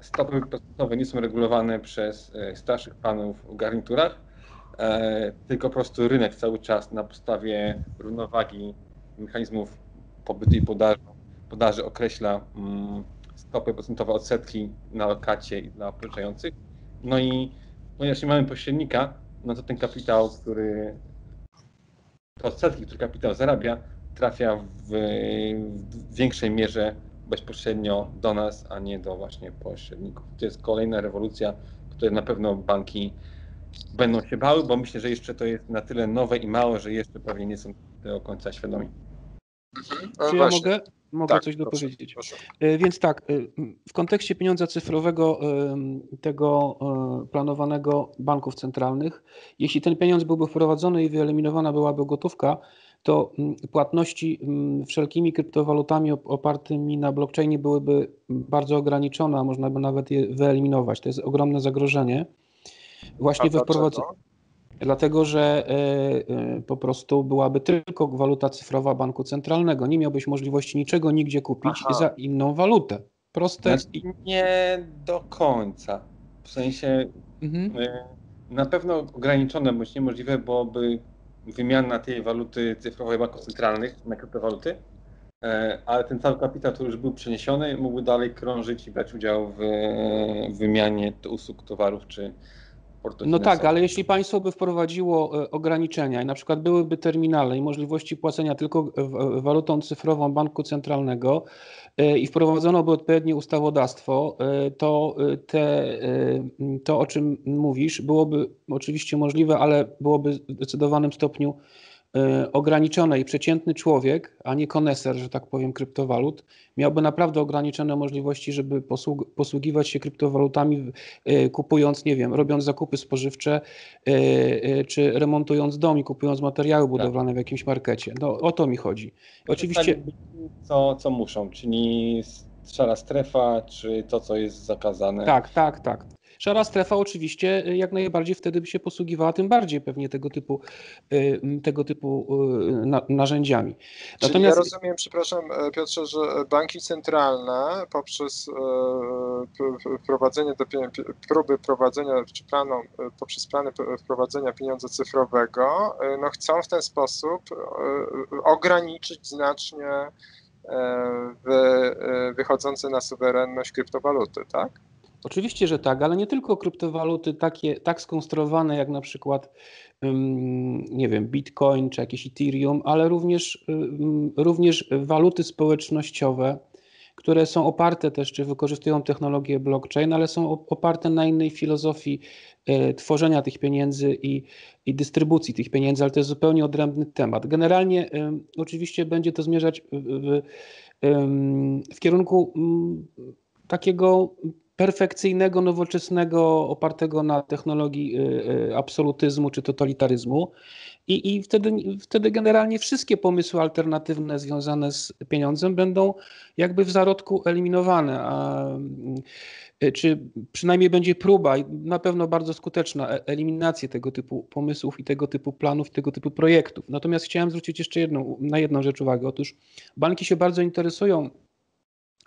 [SPEAKER 4] stopy procentowe nie są regulowane przez starszych panów w garniturach, tylko po prostu rynek cały czas na podstawie równowagi mechanizmów pobytu i podaży, podaży określa mm, stopy procentowe odsetki na lokacie i dla pożyczających. No i ponieważ nie mamy pośrednika, no to ten kapitał, który te odsetki, który kapitał zarabia, trafia w, w większej mierze bezpośrednio do nas, a nie do właśnie pośredników. To jest kolejna rewolucja, której na pewno banki będą się bały, bo myślę, że jeszcze to jest na tyle nowe i małe, że jeszcze pewnie nie są do końca świadomi.
[SPEAKER 3] Mhm. No Czy ja mogę? Mogę tak, coś dopowiedzieć. Proszę, proszę. E, więc tak, e, w kontekście pieniądza cyfrowego, e, tego planowanego banków centralnych, jeśli ten pieniądz byłby wprowadzony i wyeliminowana byłaby gotówka, to płatności wszelkimi kryptowalutami opartymi na blockchainie byłyby bardzo ograniczone, a można by nawet je wyeliminować. To jest ogromne zagrożenie. Właśnie we wprowadzeniu. Dlatego, że e, e, po prostu byłaby tylko waluta cyfrowa banku centralnego. Nie miałbyś możliwości niczego nigdzie kupić Aha. za inną walutę. Proste.
[SPEAKER 4] Znaczy, nie do końca. W sensie mhm. E, na pewno ograniczone bądź niemożliwe byłoby wymiana tej waluty cyfrowej banków centralnych na kryptowaluty, ale ten cały kapitał, który już był przeniesiony, mógłby dalej krążyć i brać udział w wymianie usług, towarów czy
[SPEAKER 3] no tak, ale jeśli państwo by wprowadziło e, ograniczenia i na przykład byłyby terminale i możliwości płacenia tylko walutą cyfrową banku centralnego e, i wprowadzono by odpowiednie ustawodawstwo, e, to te, to o czym mówisz byłoby oczywiście możliwe, ale byłoby w zdecydowanym stopniu ograniczone i przeciętny człowiek, a nie koneser, że tak powiem, kryptowalut, miałby naprawdę ograniczone możliwości, żeby posług posługiwać się kryptowalutami, e, kupując, nie wiem, robiąc zakupy spożywcze, e, czy remontując dom i kupując materiały budowlane tak. w jakimś markecie. No, o to mi chodzi.
[SPEAKER 4] Oczywiście. Co, co muszą, czyli szara strefa, czy to, co jest zakazane.
[SPEAKER 3] Tak, tak, tak. Szara strefa oczywiście y, jak najbardziej wtedy by się posługiwała tym bardziej pewnie tego typu, y, tego typu y, narzędziami.
[SPEAKER 2] Natomiast... Czyli ja rozumiem, przepraszam e, Piotrze, że banki centralne poprzez e, prowadzenie do, próby prowadzenia, czy planu, e, poprzez plany wprowadzenia pieniądza cyfrowego, no chcą w ten sposób ograniczyć znacznie wychodzące na suwerenność kryptowaluty, tak?
[SPEAKER 3] Oczywiście, że tak, ale nie tylko kryptowaluty takie, tak skonstruowane jak na przykład nie wiem, Bitcoin czy jakieś Ethereum, ale również, również waluty społecznościowe, które są oparte też, czy wykorzystują technologię blockchain, ale są oparte na innej filozofii e, tworzenia tych pieniędzy i, i dystrybucji tych pieniędzy, ale to jest zupełnie odrębny temat. Generalnie oczywiście będzie to zmierzać w, w, w kierunku takiego perfekcyjnego, nowoczesnego, opartego na technologii y, y, absolutyzmu czy totalitaryzmu. I, i wtedy, wtedy generalnie wszystkie pomysły alternatywne związane z pieniądzem będą jakby w zarodku eliminowane. A, y, czy przynajmniej będzie próba na pewno bardzo skuteczna e, eliminacji tego typu pomysłów i tego typu planów, tego typu projektów. Natomiast chciałem zwrócić jeszcze jedną, na jedną rzecz uwagę. Otóż banki się bardzo interesują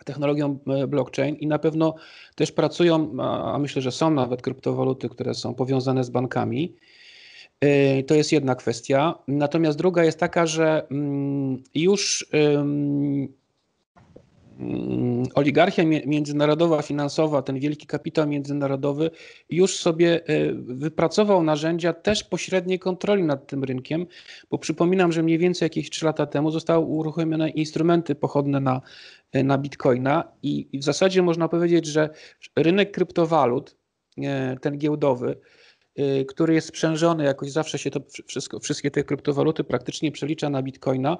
[SPEAKER 3] technologią e, blockchain i na pewno też pracują, a myślę, że są nawet kryptowaluty, które są powiązane z bankami. E, to jest jedna kwestia. Natomiast druga jest taka, że mm, już oligarchia międzynarodowa, finansowa, ten wielki kapitał międzynarodowy już sobie e, wypracował narzędzia też pośredniej kontroli nad tym rynkiem, bo przypominam, że mniej więcej jakieś 3 lata temu zostały uruchomione instrumenty pochodne na, e, na bitcoina i w zasadzie można powiedzieć, że rynek kryptowalut, e, ten giełdowy, który jest sprzężony, jakoś zawsze się to wszystko, wszystkie te kryptowaluty praktycznie przelicza na bitcoina,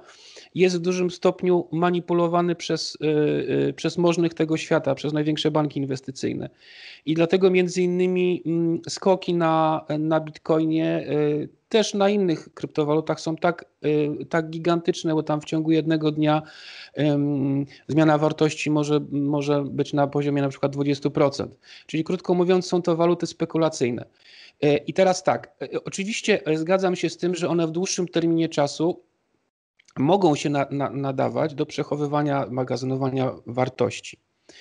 [SPEAKER 3] jest w dużym stopniu manipulowany przez, y, y, przez możnych tego świata, przez największe banki inwestycyjne. I dlatego między innymi mm, skoki na, na bitcoinie też na innych kryptowalutach są tak, tak gigantyczne, bo tam w ciągu jednego dnia zmiana wartości może, może być na poziomie na przykład 20%. Czyli krótko mówiąc, są to waluty spekulacyjne. E, I teraz tak, e, oczywiście zgadzam się z tym, że one w dłuższym terminie czasu mogą się na, na, nadawać do przechowywania, magazynowania wartości.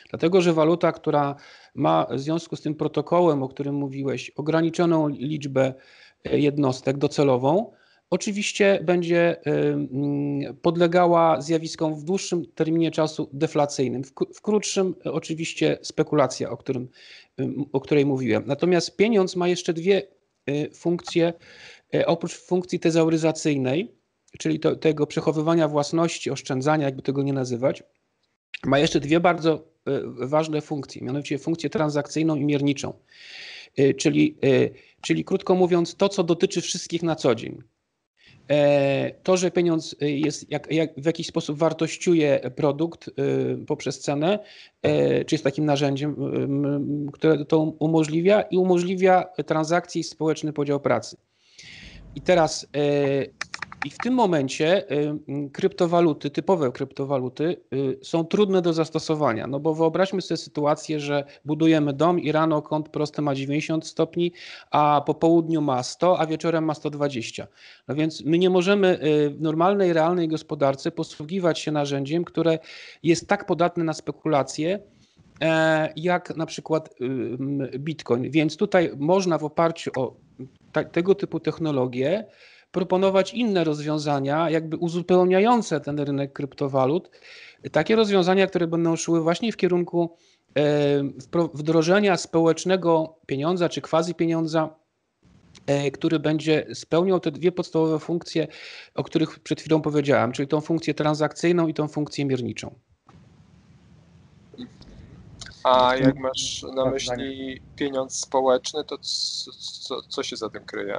[SPEAKER 3] Dlatego, że waluta, która ma w związku z tym protokołem, o którym mówiłeś, ograniczoną liczbę jednostek docelową, oczywiście będzie podlegała zjawiskom w dłuższym terminie czasu deflacyjnym, w krótszym oczywiście spekulacja, o, którym, o której mówiłem. Natomiast pieniądz ma jeszcze dwie y, funkcje, y, oprócz funkcji tezauryzacyjnej, czyli to, tego przechowywania własności, oszczędzania, jakby tego nie nazywać, ma jeszcze dwie bardzo ważne funkcje, mianowicie funkcję transakcyjną i mierniczą. Czyli, czyli krótko mówiąc, to, co dotyczy wszystkich na co dzień. E, to, że pieniądz e, jest jak, jak w jakiś sposób wartościuje produkt e, poprzez cenę, czy jest takim narzędziem, które to umożliwia i umożliwia transakcje i społeczny podział pracy. I teraz i w tym momencie y, kryptowaluty, typowe kryptowaluty y, są trudne do zastosowania, no bo wyobraźmy sobie sytuację, że budujemy dom i rano kąt prosty ma 90 stopni, a po południu ma 100, a wieczorem ma 120. No więc my nie możemy y, w normalnej, realnej gospodarce posługiwać się narzędziem, które jest tak podatne na spekulacje, e, jak na przykład Bitcoin. Więc tutaj można w oparciu o tego typu technologie proponować inne rozwiązania, jakby uzupełniające ten rynek kryptowalut. Takie rozwiązania, które będą szły właśnie w kierunku e, wdrożenia społecznego pieniądza czy quasi pieniądza, e, który będzie spełniał te dwie podstawowe funkcje, o których przed chwilą powiedziałem, czyli tą funkcję transakcyjną i tą funkcję mierniczą.
[SPEAKER 2] A jak masz na myśli pieniądz społeczny, to co, co się za tym kryje?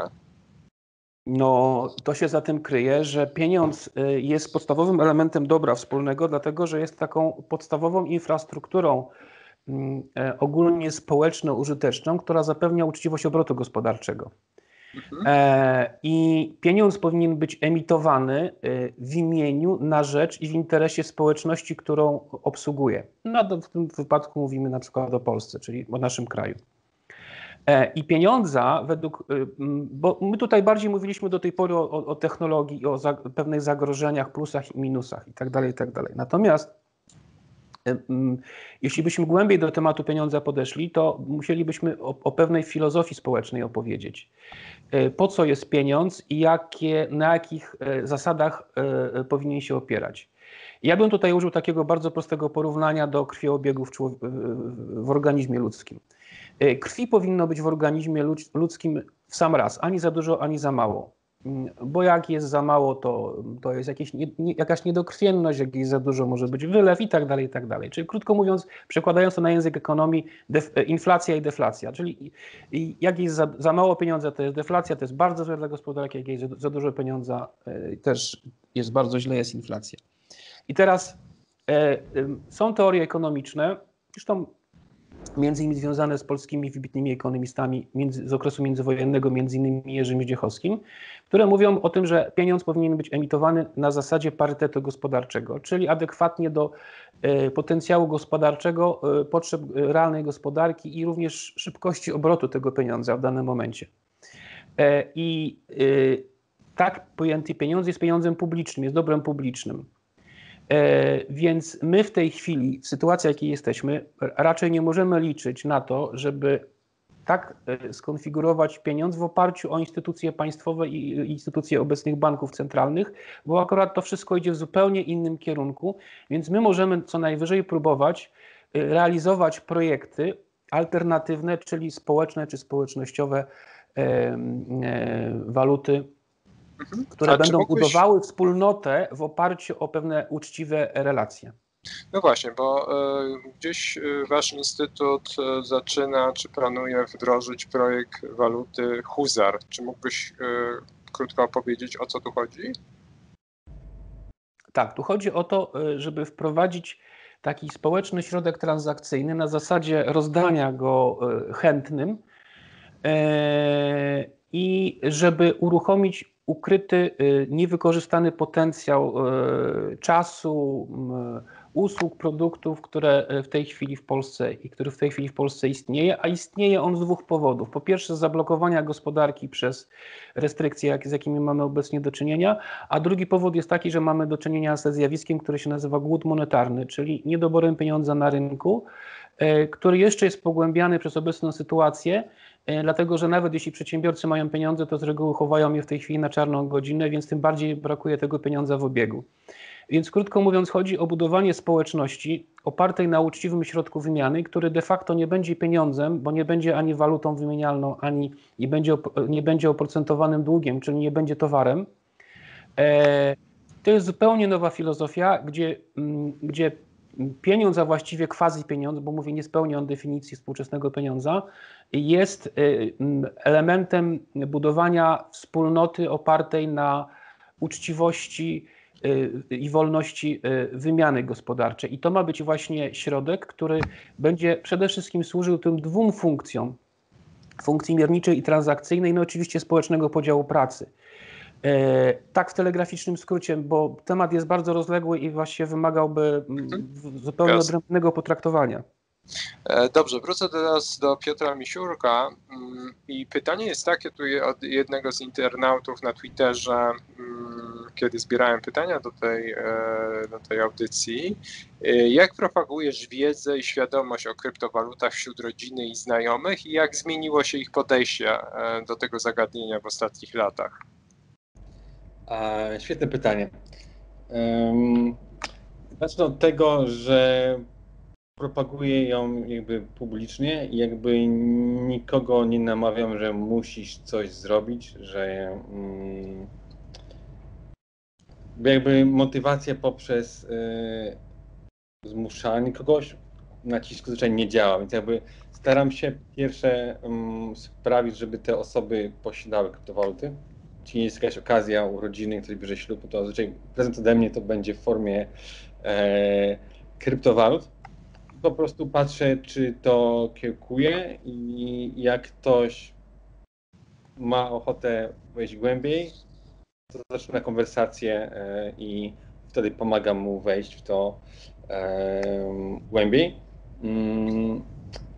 [SPEAKER 3] No, to się za tym kryje, że pieniądz y, jest podstawowym elementem dobra wspólnego, dlatego że jest taką podstawową infrastrukturą mm, e, ogólnie społeczno-użyteczną, która zapewnia uczciwość obrotu gospodarczego. Mhm. E, I pieniądz powinien być emitowany y, w imieniu, na rzecz i w interesie społeczności, którą obsługuje. No, w tym wypadku mówimy na przykład o Polsce, czyli o naszym kraju. E, I pieniądza według, y, bo my tutaj bardziej mówiliśmy do tej pory o, o technologii i o za, pewnych zagrożeniach, plusach i minusach itd., tak itd. Tak Natomiast y, jeśli byśmy głębiej do tematu pieniądza podeszli, to musielibyśmy o, o pewnej filozofii społecznej opowiedzieć. E, po co jest pieniądz i jakie, na jakich e, zasadach powinien się opierać. Ja bym tutaj użył takiego bardzo prostego porównania do krwiobiegów w organizmie ludzkim. E, krwi powinno być w organizmie ludzkim w sam raz, ani za dużo, ani za mało. Mm, bo jak jest za mało, to, to jest jakieś, nie, jakaś niedokrwienność, jak jest za dużo, może być wylew i tak dalej, i tak dalej. Czyli krótko mówiąc, przekładając to na język ekonomii, def, e, inflacja i deflacja. Czyli jak jest za, za, mało pieniądza, to jest deflacja, to jest bardzo złe dla gospodarki, jak jest za, za dużo pieniądza, e, też jest bardzo źle, jest inflacja. I teraz są teorie ekonomiczne, zresztą między innymi związane z polskimi wybitnymi ekonomistami między, z okresu międzywojennego, między innymi Jerzym Zdziechowskim, które mówią o tym, że pieniądz powinien być emitowany na zasadzie parytetu gospodarczego, czyli adekwatnie do e, potencjału gospodarczego, e, potrzeb realnej gospodarki i również szybkości obrotu tego pieniądza w danym momencie. E, I tak pojęty pieniądz jest pieniądzem publicznym, jest dobrem publicznym. E, więc my w tej chwili, w sytuacji, jakiej jesteśmy, raczej nie możemy liczyć na to, żeby tak e, skonfigurować pieniądz w oparciu o instytucje państwowe i instytucje obecnych banków centralnych, bo akurat to wszystko idzie w zupełnie innym kierunku, więc my możemy co najwyżej próbować e, realizować projekty alternatywne, czyli społeczne czy społecznościowe waluty mhm. które A będą mógłbyś... budowały wspólnotę w oparciu o pewne uczciwe relacje.
[SPEAKER 2] No właśnie, bo y, gdzieś y, wasz instytut y, zaczyna, czy planuje wdrożyć projekt waluty Huzar. Czy mógłbyś krótko opowiedzieć, o co tu chodzi?
[SPEAKER 3] Tak, tu chodzi o to, żeby wprowadzić taki społeczny środek transakcyjny na zasadzie rozdania go chętnym i żeby uruchomić ukryty, y, niewykorzystany potencjał y, czasu, usług, produktów, które w tej chwili w Polsce i który w tej chwili w Polsce istnieje, a istnieje on z dwóch powodów. Po pierwsze, z zablokowania gospodarki przez restrykcje, z jakimi mamy obecnie do czynienia, a drugi powód jest taki, że mamy do czynienia ze zjawiskiem, które się nazywa głód monetarny, czyli niedoborem pieniądza na rynku, który jeszcze jest pogłębiany przez obecną sytuację, dlatego że nawet jeśli przedsiębiorcy mają pieniądze, to z reguły chowają je w tej chwili na czarną godzinę, więc tym bardziej brakuje tego pieniądza w obiegu. Więc krótko mówiąc, chodzi o budowanie społeczności opartej na uczciwym środku wymiany, który de facto nie będzie pieniądzem, bo nie będzie ani walutą wymienialną, ani nie będzie, nie będzie oprocentowanym długiem, czyli nie będzie towarem. E, to jest zupełnie nowa filozofia, gdzie, mm, gdzie pieniądz, a właściwie quasi pieniądz, bo mówię, nie spełnia on definicji współczesnego pieniądza, jest y, elementem budowania wspólnoty opartej na uczciwości, Y, i wolności y, wymiany gospodarczej. I to ma być właśnie środek, który będzie przede wszystkim służył tym dwóm funkcjom. Funkcji mierniczej i transakcyjnej, no oczywiście społecznego podziału pracy. E, tak w telegraficznym skrócie, bo temat jest bardzo rozległy i właśnie wymagałby mhm. zupełnie odrębnego potraktowania.
[SPEAKER 2] E, dobrze, wrócę teraz do Piotra Misiurka mm, i pytanie jest takie tu od jednego z internautów na Twitterze, mm, kiedy zbierałem pytania do tej, e, do tej audycji. Jak propagujesz wiedzę i świadomość o kryptowalutach wśród rodziny i znajomych i jak zmieniło się ich podejście do tego zagadnienia w ostatnich latach?
[SPEAKER 4] Świetne pytanie. Zacznę od tego, że propaguję ją jakby publicznie i jakby nikogo nie namawiam, że musisz coś zrobić, że mm, jakby motywacja poprzez y, zmuszanie kogoś nacisku zwyczajnie nie działa, więc jakby staram się pierwsze um, sprawić, żeby te osoby posiadały kryptowaluty. Jeśli jest jakaś okazja urodziny, ktoś bierze ślub, to zazwyczaj prezent ode mnie to będzie w formie e, kryptowalut po prostu patrzę, czy to kiełkuje i jak ktoś ma ochotę wejść głębiej, to zaczyna konwersację e, i wtedy pomagam mu wejść w to głębiej. Mm,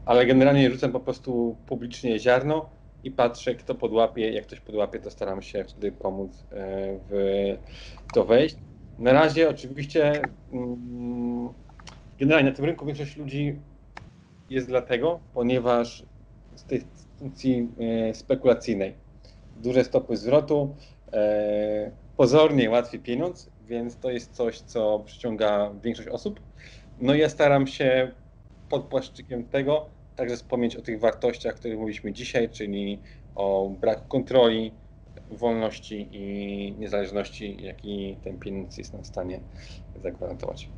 [SPEAKER 4] ale generalnie rzucam po prostu publicznie ziarno i patrzę, kto podłapie. Jak ktoś podłapie, to staram się wtedy pomóc e, w to wejść. Na razie oczywiście mm, generalnie na tym rynku większość ludzi jest dlatego, ponieważ z tej funkcji e, spekulacyjnej duże stopy zwrotu, e, pozornie łatwy pieniądz, więc to jest coś, co przyciąga większość osób. No i ja staram się pod płaszczykiem tego także wspomnieć o tych wartościach, o których mówiliśmy dzisiaj, czyli o braku kontroli, wolności i niezależności, jaki ten pieniądz jest nam w stanie zagwarantować.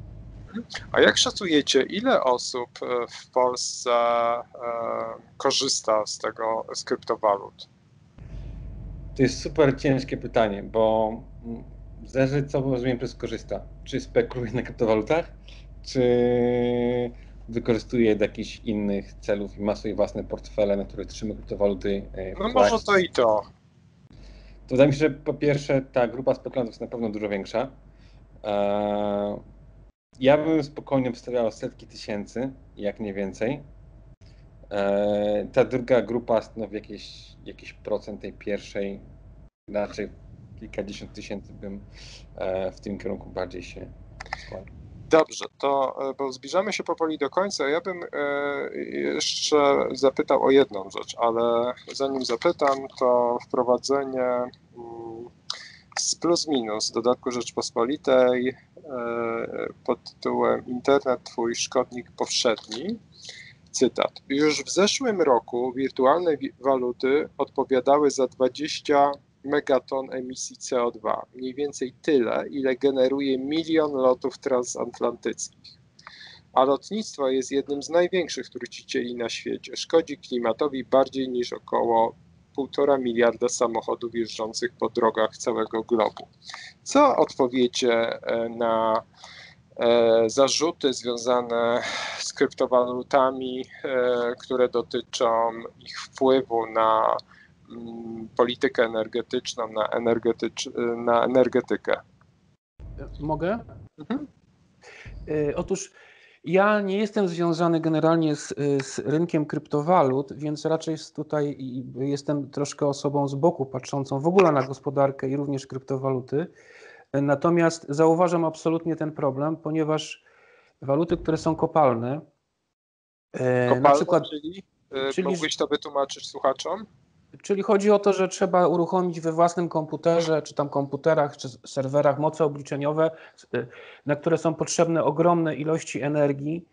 [SPEAKER 2] A jak szacujecie, ile osób e, w Polsce e, korzysta z tego, z kryptowalut?
[SPEAKER 4] To jest super ciężkie pytanie, bo zależy co rozumiem przez korzysta. Czy spekuluje na kryptowalutach, czy wykorzystuje do jakichś innych celów i ma swoje własne portfele, na których trzyma kryptowaluty.
[SPEAKER 2] E, no może to i to.
[SPEAKER 4] To wydaje mi się, że po pierwsze ta grupa spekulantów jest na pewno dużo większa. Ja bym spokojnie wstawiał setki tysięcy, jak nie więcej. E, ta druga grupa stanowi jakieś, jakiś procent tej pierwszej, raczej kilkadziesiąt tysięcy bym e, w tym kierunku bardziej się skłaniał.
[SPEAKER 2] Dobrze, to e, bo zbliżamy się powoli do końca. Ja bym jeszcze zapytał o jedną rzecz, ale zanim zapytam, to wprowadzenie mm, z plus minus dodatku Rzeczpospolitej e, pod tytułem Internet Twój szkodnik powszedni. Cytat. Już w zeszłym roku wirtualne waluty odpowiadały za 20 megaton emisji CO2, mniej więcej tyle, ile generuje milion lotów transatlantyckich. A lotnictwo jest jednym z największych trucicieli na świecie. Szkodzi klimatowi bardziej niż około 1,5 miliarda samochodów jeżdżących po drogach całego globu. Co odpowiecie e, na e, zarzuty związane z kryptowalutami, e, które dotyczą ich wpływu na politykę energetyczną, na, energetycz, na energetykę?
[SPEAKER 3] Mogę? Mhm. Otóż ja nie jestem związany generalnie z, z, rynkiem kryptowalut, więc raczej tutaj jestem troszkę osobą z boku patrzącą w ogóle na gospodarkę i również kryptowaluty. Natomiast zauważam absolutnie ten problem, ponieważ waluty, które są kopalne,
[SPEAKER 2] kopalne na przykład, czyli, czyli mógłbyś to wytłumaczyć słuchaczom?
[SPEAKER 3] Czyli chodzi o to, że trzeba uruchomić we własnym komputerze, czy tam komputerach, czy serwerach moce obliczeniowe, na które są potrzebne ogromne ilości energii,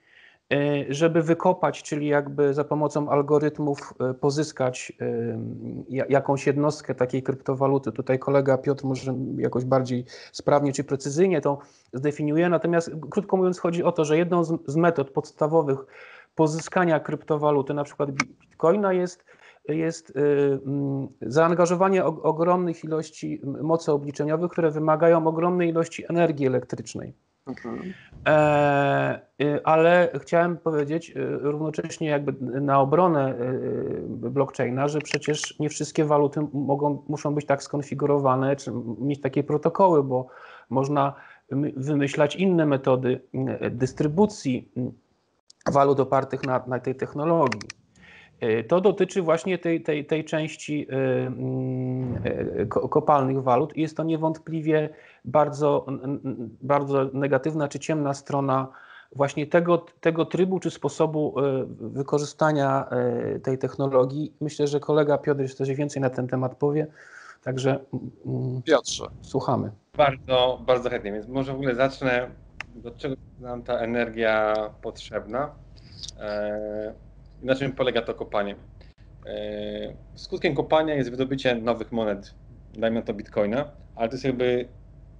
[SPEAKER 3] y, żeby wykopać, czyli jakby za pomocą algorytmów y, pozyskać y, jakąś jednostkę takiej kryptowaluty. Tutaj kolega Piotr może jakoś bardziej sprawnie czy precyzyjnie to zdefiniuje. Natomiast krótko mówiąc chodzi o to, że jedną z metod podstawowych pozyskania kryptowaluty, na przykład bitcoina jest jest y, mm, zaangażowanie ogromnych ilości mocy obliczeniowych, które wymagają ogromnej ilości energii elektrycznej. Mhm. E, y, ale chciałem powiedzieć y, równocześnie jakby na obronę blockchaina, że przecież nie wszystkie waluty mogą, muszą być tak skonfigurowane, czy mieć takie protokoły, bo można wymyślać inne metody dystrybucji walut opartych na, na tej technologii. E, to dotyczy właśnie tej, tej, tej części e, mm, e, kopalnych walut i jest to niewątpliwie bardzo, bardzo negatywna czy ciemna strona właśnie tego, tego trybu czy sposobu wykorzystania tej technologii. Myślę, że kolega Piotr coś więcej na ten temat powie, także
[SPEAKER 2] mm, Piotrze.
[SPEAKER 3] słuchamy.
[SPEAKER 4] Bardzo, bardzo chętnie, więc może w ogóle zacznę, do czego nam ta energia potrzebna. Na czym polega to kopanie? E, skutkiem kopania jest wydobycie nowych monet, dajmy to bitcoina, ale to jest jakby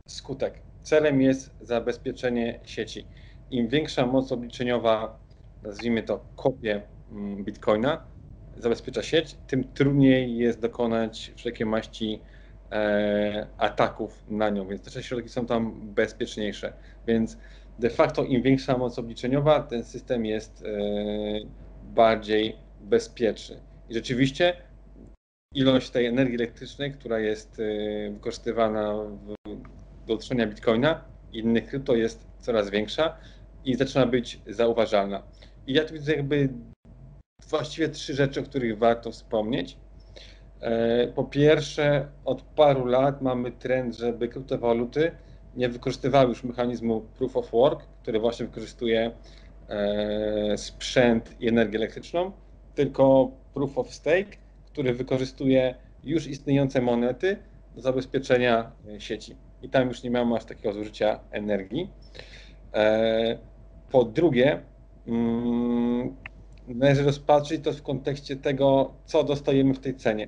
[SPEAKER 4] skutek. Celem jest zabezpieczenie sieci. Im większa moc obliczeniowa, nazwijmy to kopie mm, bitcoina, zabezpiecza sieć, tym trudniej jest dokonać wszelkie maści e, ataków na nią, więc te środki są tam bezpieczniejsze. Więc de facto im większa moc obliczeniowa, ten system jest e, bardziej bezpieczny. I rzeczywiście ilość tej energii elektrycznej, która jest y, wykorzystywana do utrzymania bitcoina i innych krypto jest coraz większa i zaczyna być zauważalna. I ja tu widzę jakby właściwie trzy rzeczy, o których warto wspomnieć. E, po pierwsze, od paru lat mamy trend, żeby kryptowaluty nie wykorzystywały już mechanizmu proof of work, który właśnie wykorzystuje sprzęt i energię elektryczną, tylko proof of stake, który wykorzystuje już istniejące monety do zabezpieczenia e, sieci. I tam już nie mamy aż takiego zużycia energii. E, po drugie, mm, należy rozpatrzyć to w kontekście tego, co dostajemy w tej cenie.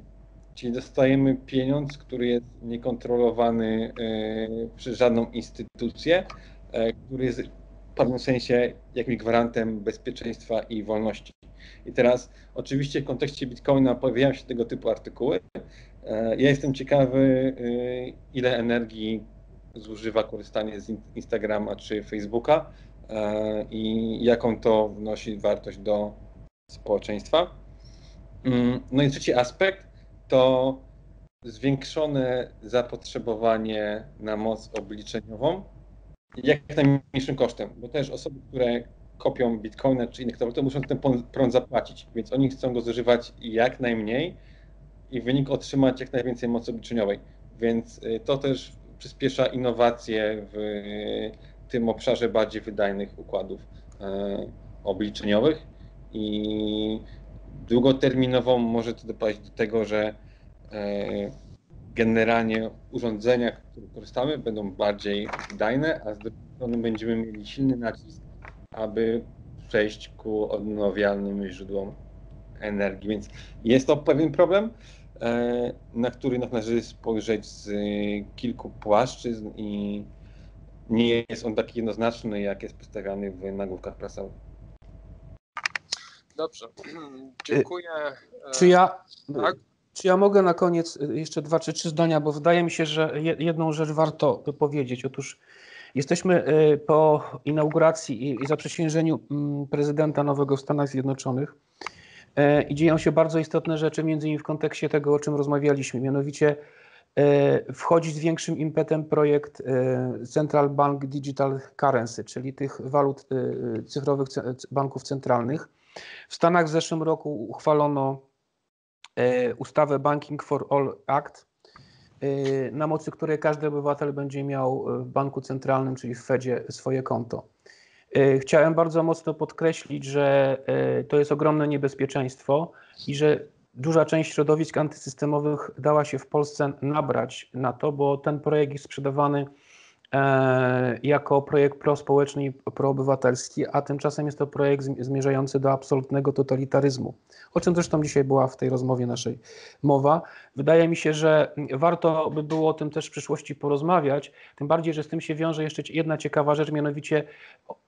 [SPEAKER 4] Czyli dostajemy pieniądz, który jest niekontrolowany przez żadną instytucję, który jest pewnym sensie jakimś gwarantem bezpieczeństwa i wolności. I teraz oczywiście w kontekście Bitcoina pojawiają się tego typu artykuły. E, ja jestem ciekawy, e, ile energii zużywa korzystanie z Instagrama czy Facebooka e, i jaką to wnosi wartość do społeczeństwa. Mm, no i trzeci aspekt to zwiększone zapotrzebowanie na moc obliczeniową jak najmniejszym kosztem, bo też osoby, które kopią bitcoina czy inne kryptowaluty muszą ten prąd zapłacić, więc oni chcą go zużywać jak najmniej i w wyniku otrzymać jak najwięcej mocy obliczeniowej. Więc y, to też przyspiesza innowacje w tym obszarze bardziej wydajnych układów e, obliczeniowych i długoterminowo może to doprowadzić do tego, że e, generalnie urządzenia, które korzystamy, będą bardziej wydajne, a z drugiej strony będziemy mieli silny nacisk, aby przejść ku odnawialnym źródłom energii. Więc jest to pewien problem, e, na który należy spojrzeć z kilku płaszczyzn i nie jest on taki jednoznaczny, jak jest przedstawiany w nagłówkach prasowych.
[SPEAKER 2] Dobrze, dziękuję.
[SPEAKER 3] Czy ja, tak? Czy ja mogę na koniec y, jeszcze dwa czy trzy zdania, bo wydaje mi się, że jedną rzecz warto powiedzieć. Otóż jesteśmy y, po inauguracji i zaprzysiężeniu mm, prezydenta nowego w Stanach Zjednoczonych e, i dzieją się bardzo istotne rzeczy, między innymi w kontekście tego, o czym rozmawialiśmy, mianowicie wchodzi z większym impetem projekt Central Bank Digital Currency, czyli tych walut cyfrowych banków centralnych. W Stanach w zeszłym roku uchwalono ustawę Banking for All Act, na mocy której każdy obywatel będzie miał w banku centralnym, czyli w Fedzie, swoje konto. Chciałem bardzo mocno podkreślić, że to jest ogromne niebezpieczeństwo i że duża część środowisk antysystemowych dała się w Polsce nabrać na to, bo ten projekt jest sprzedawany e, jako projekt prospołeczny i proobywatelski, a tymczasem jest to projekt zmierzający do absolutnego totalitaryzmu. O czym zresztą dzisiaj była w tej rozmowie naszej mowa. Wydaje mi się, że warto by było o tym też w przyszłości porozmawiać, tym bardziej, że z tym się wiąże jeszcze jedna ciekawa rzecz, mianowicie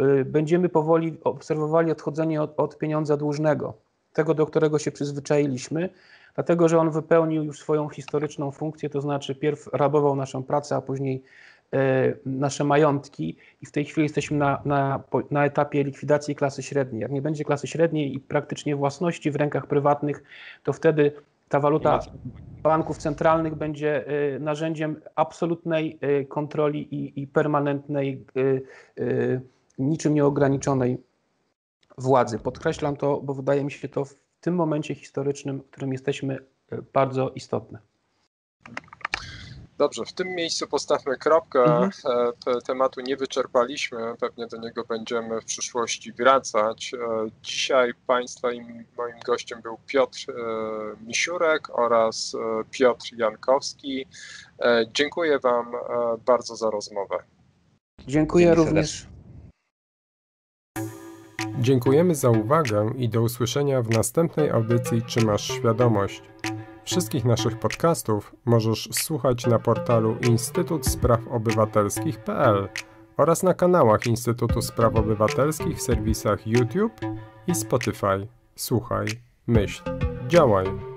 [SPEAKER 3] y, będziemy powoli obserwowali odchodzenie od, od pieniądza dłużnego tego, do którego się przyzwyczailiśmy, dlatego że on wypełnił już swoją historyczną funkcję, to znaczy pierw rabował naszą pracę, a później e, nasze majątki i w tej chwili jesteśmy na, na, na etapie likwidacji klasy średniej. Jak nie będzie klasy średniej i praktycznie własności w rękach prywatnych, to wtedy ta waluta banków centralnych będzie e, narzędziem absolutnej e, kontroli i, i permanentnej, niczym nieograniczonej władzy. Podkreślam to, bo wydaje mi się to w tym momencie historycznym, w którym jesteśmy, e, bardzo istotne.
[SPEAKER 2] Dobrze, w tym miejscu postawmy kropkę. Mhm. E, tematu nie wyczerpaliśmy, pewnie do niego będziemy w przyszłości wracać. E, dzisiaj Państwa i moim gościem był Piotr Misiurek oraz Piotr Jankowski. Dziękuję Wam bardzo za rozmowę.
[SPEAKER 3] Dziękuję Dzięki również.
[SPEAKER 1] Dziękujemy za uwagę i do usłyszenia w następnej audycji Czy masz świadomość? Wszystkich naszych podcastów możesz słuchać na portalu Instytut Spraw Obywatelskich.pl oraz na kanałach Instytutu Spraw Obywatelskich w serwisach YouTube i Spotify. Słuchaj, myśl, działaj.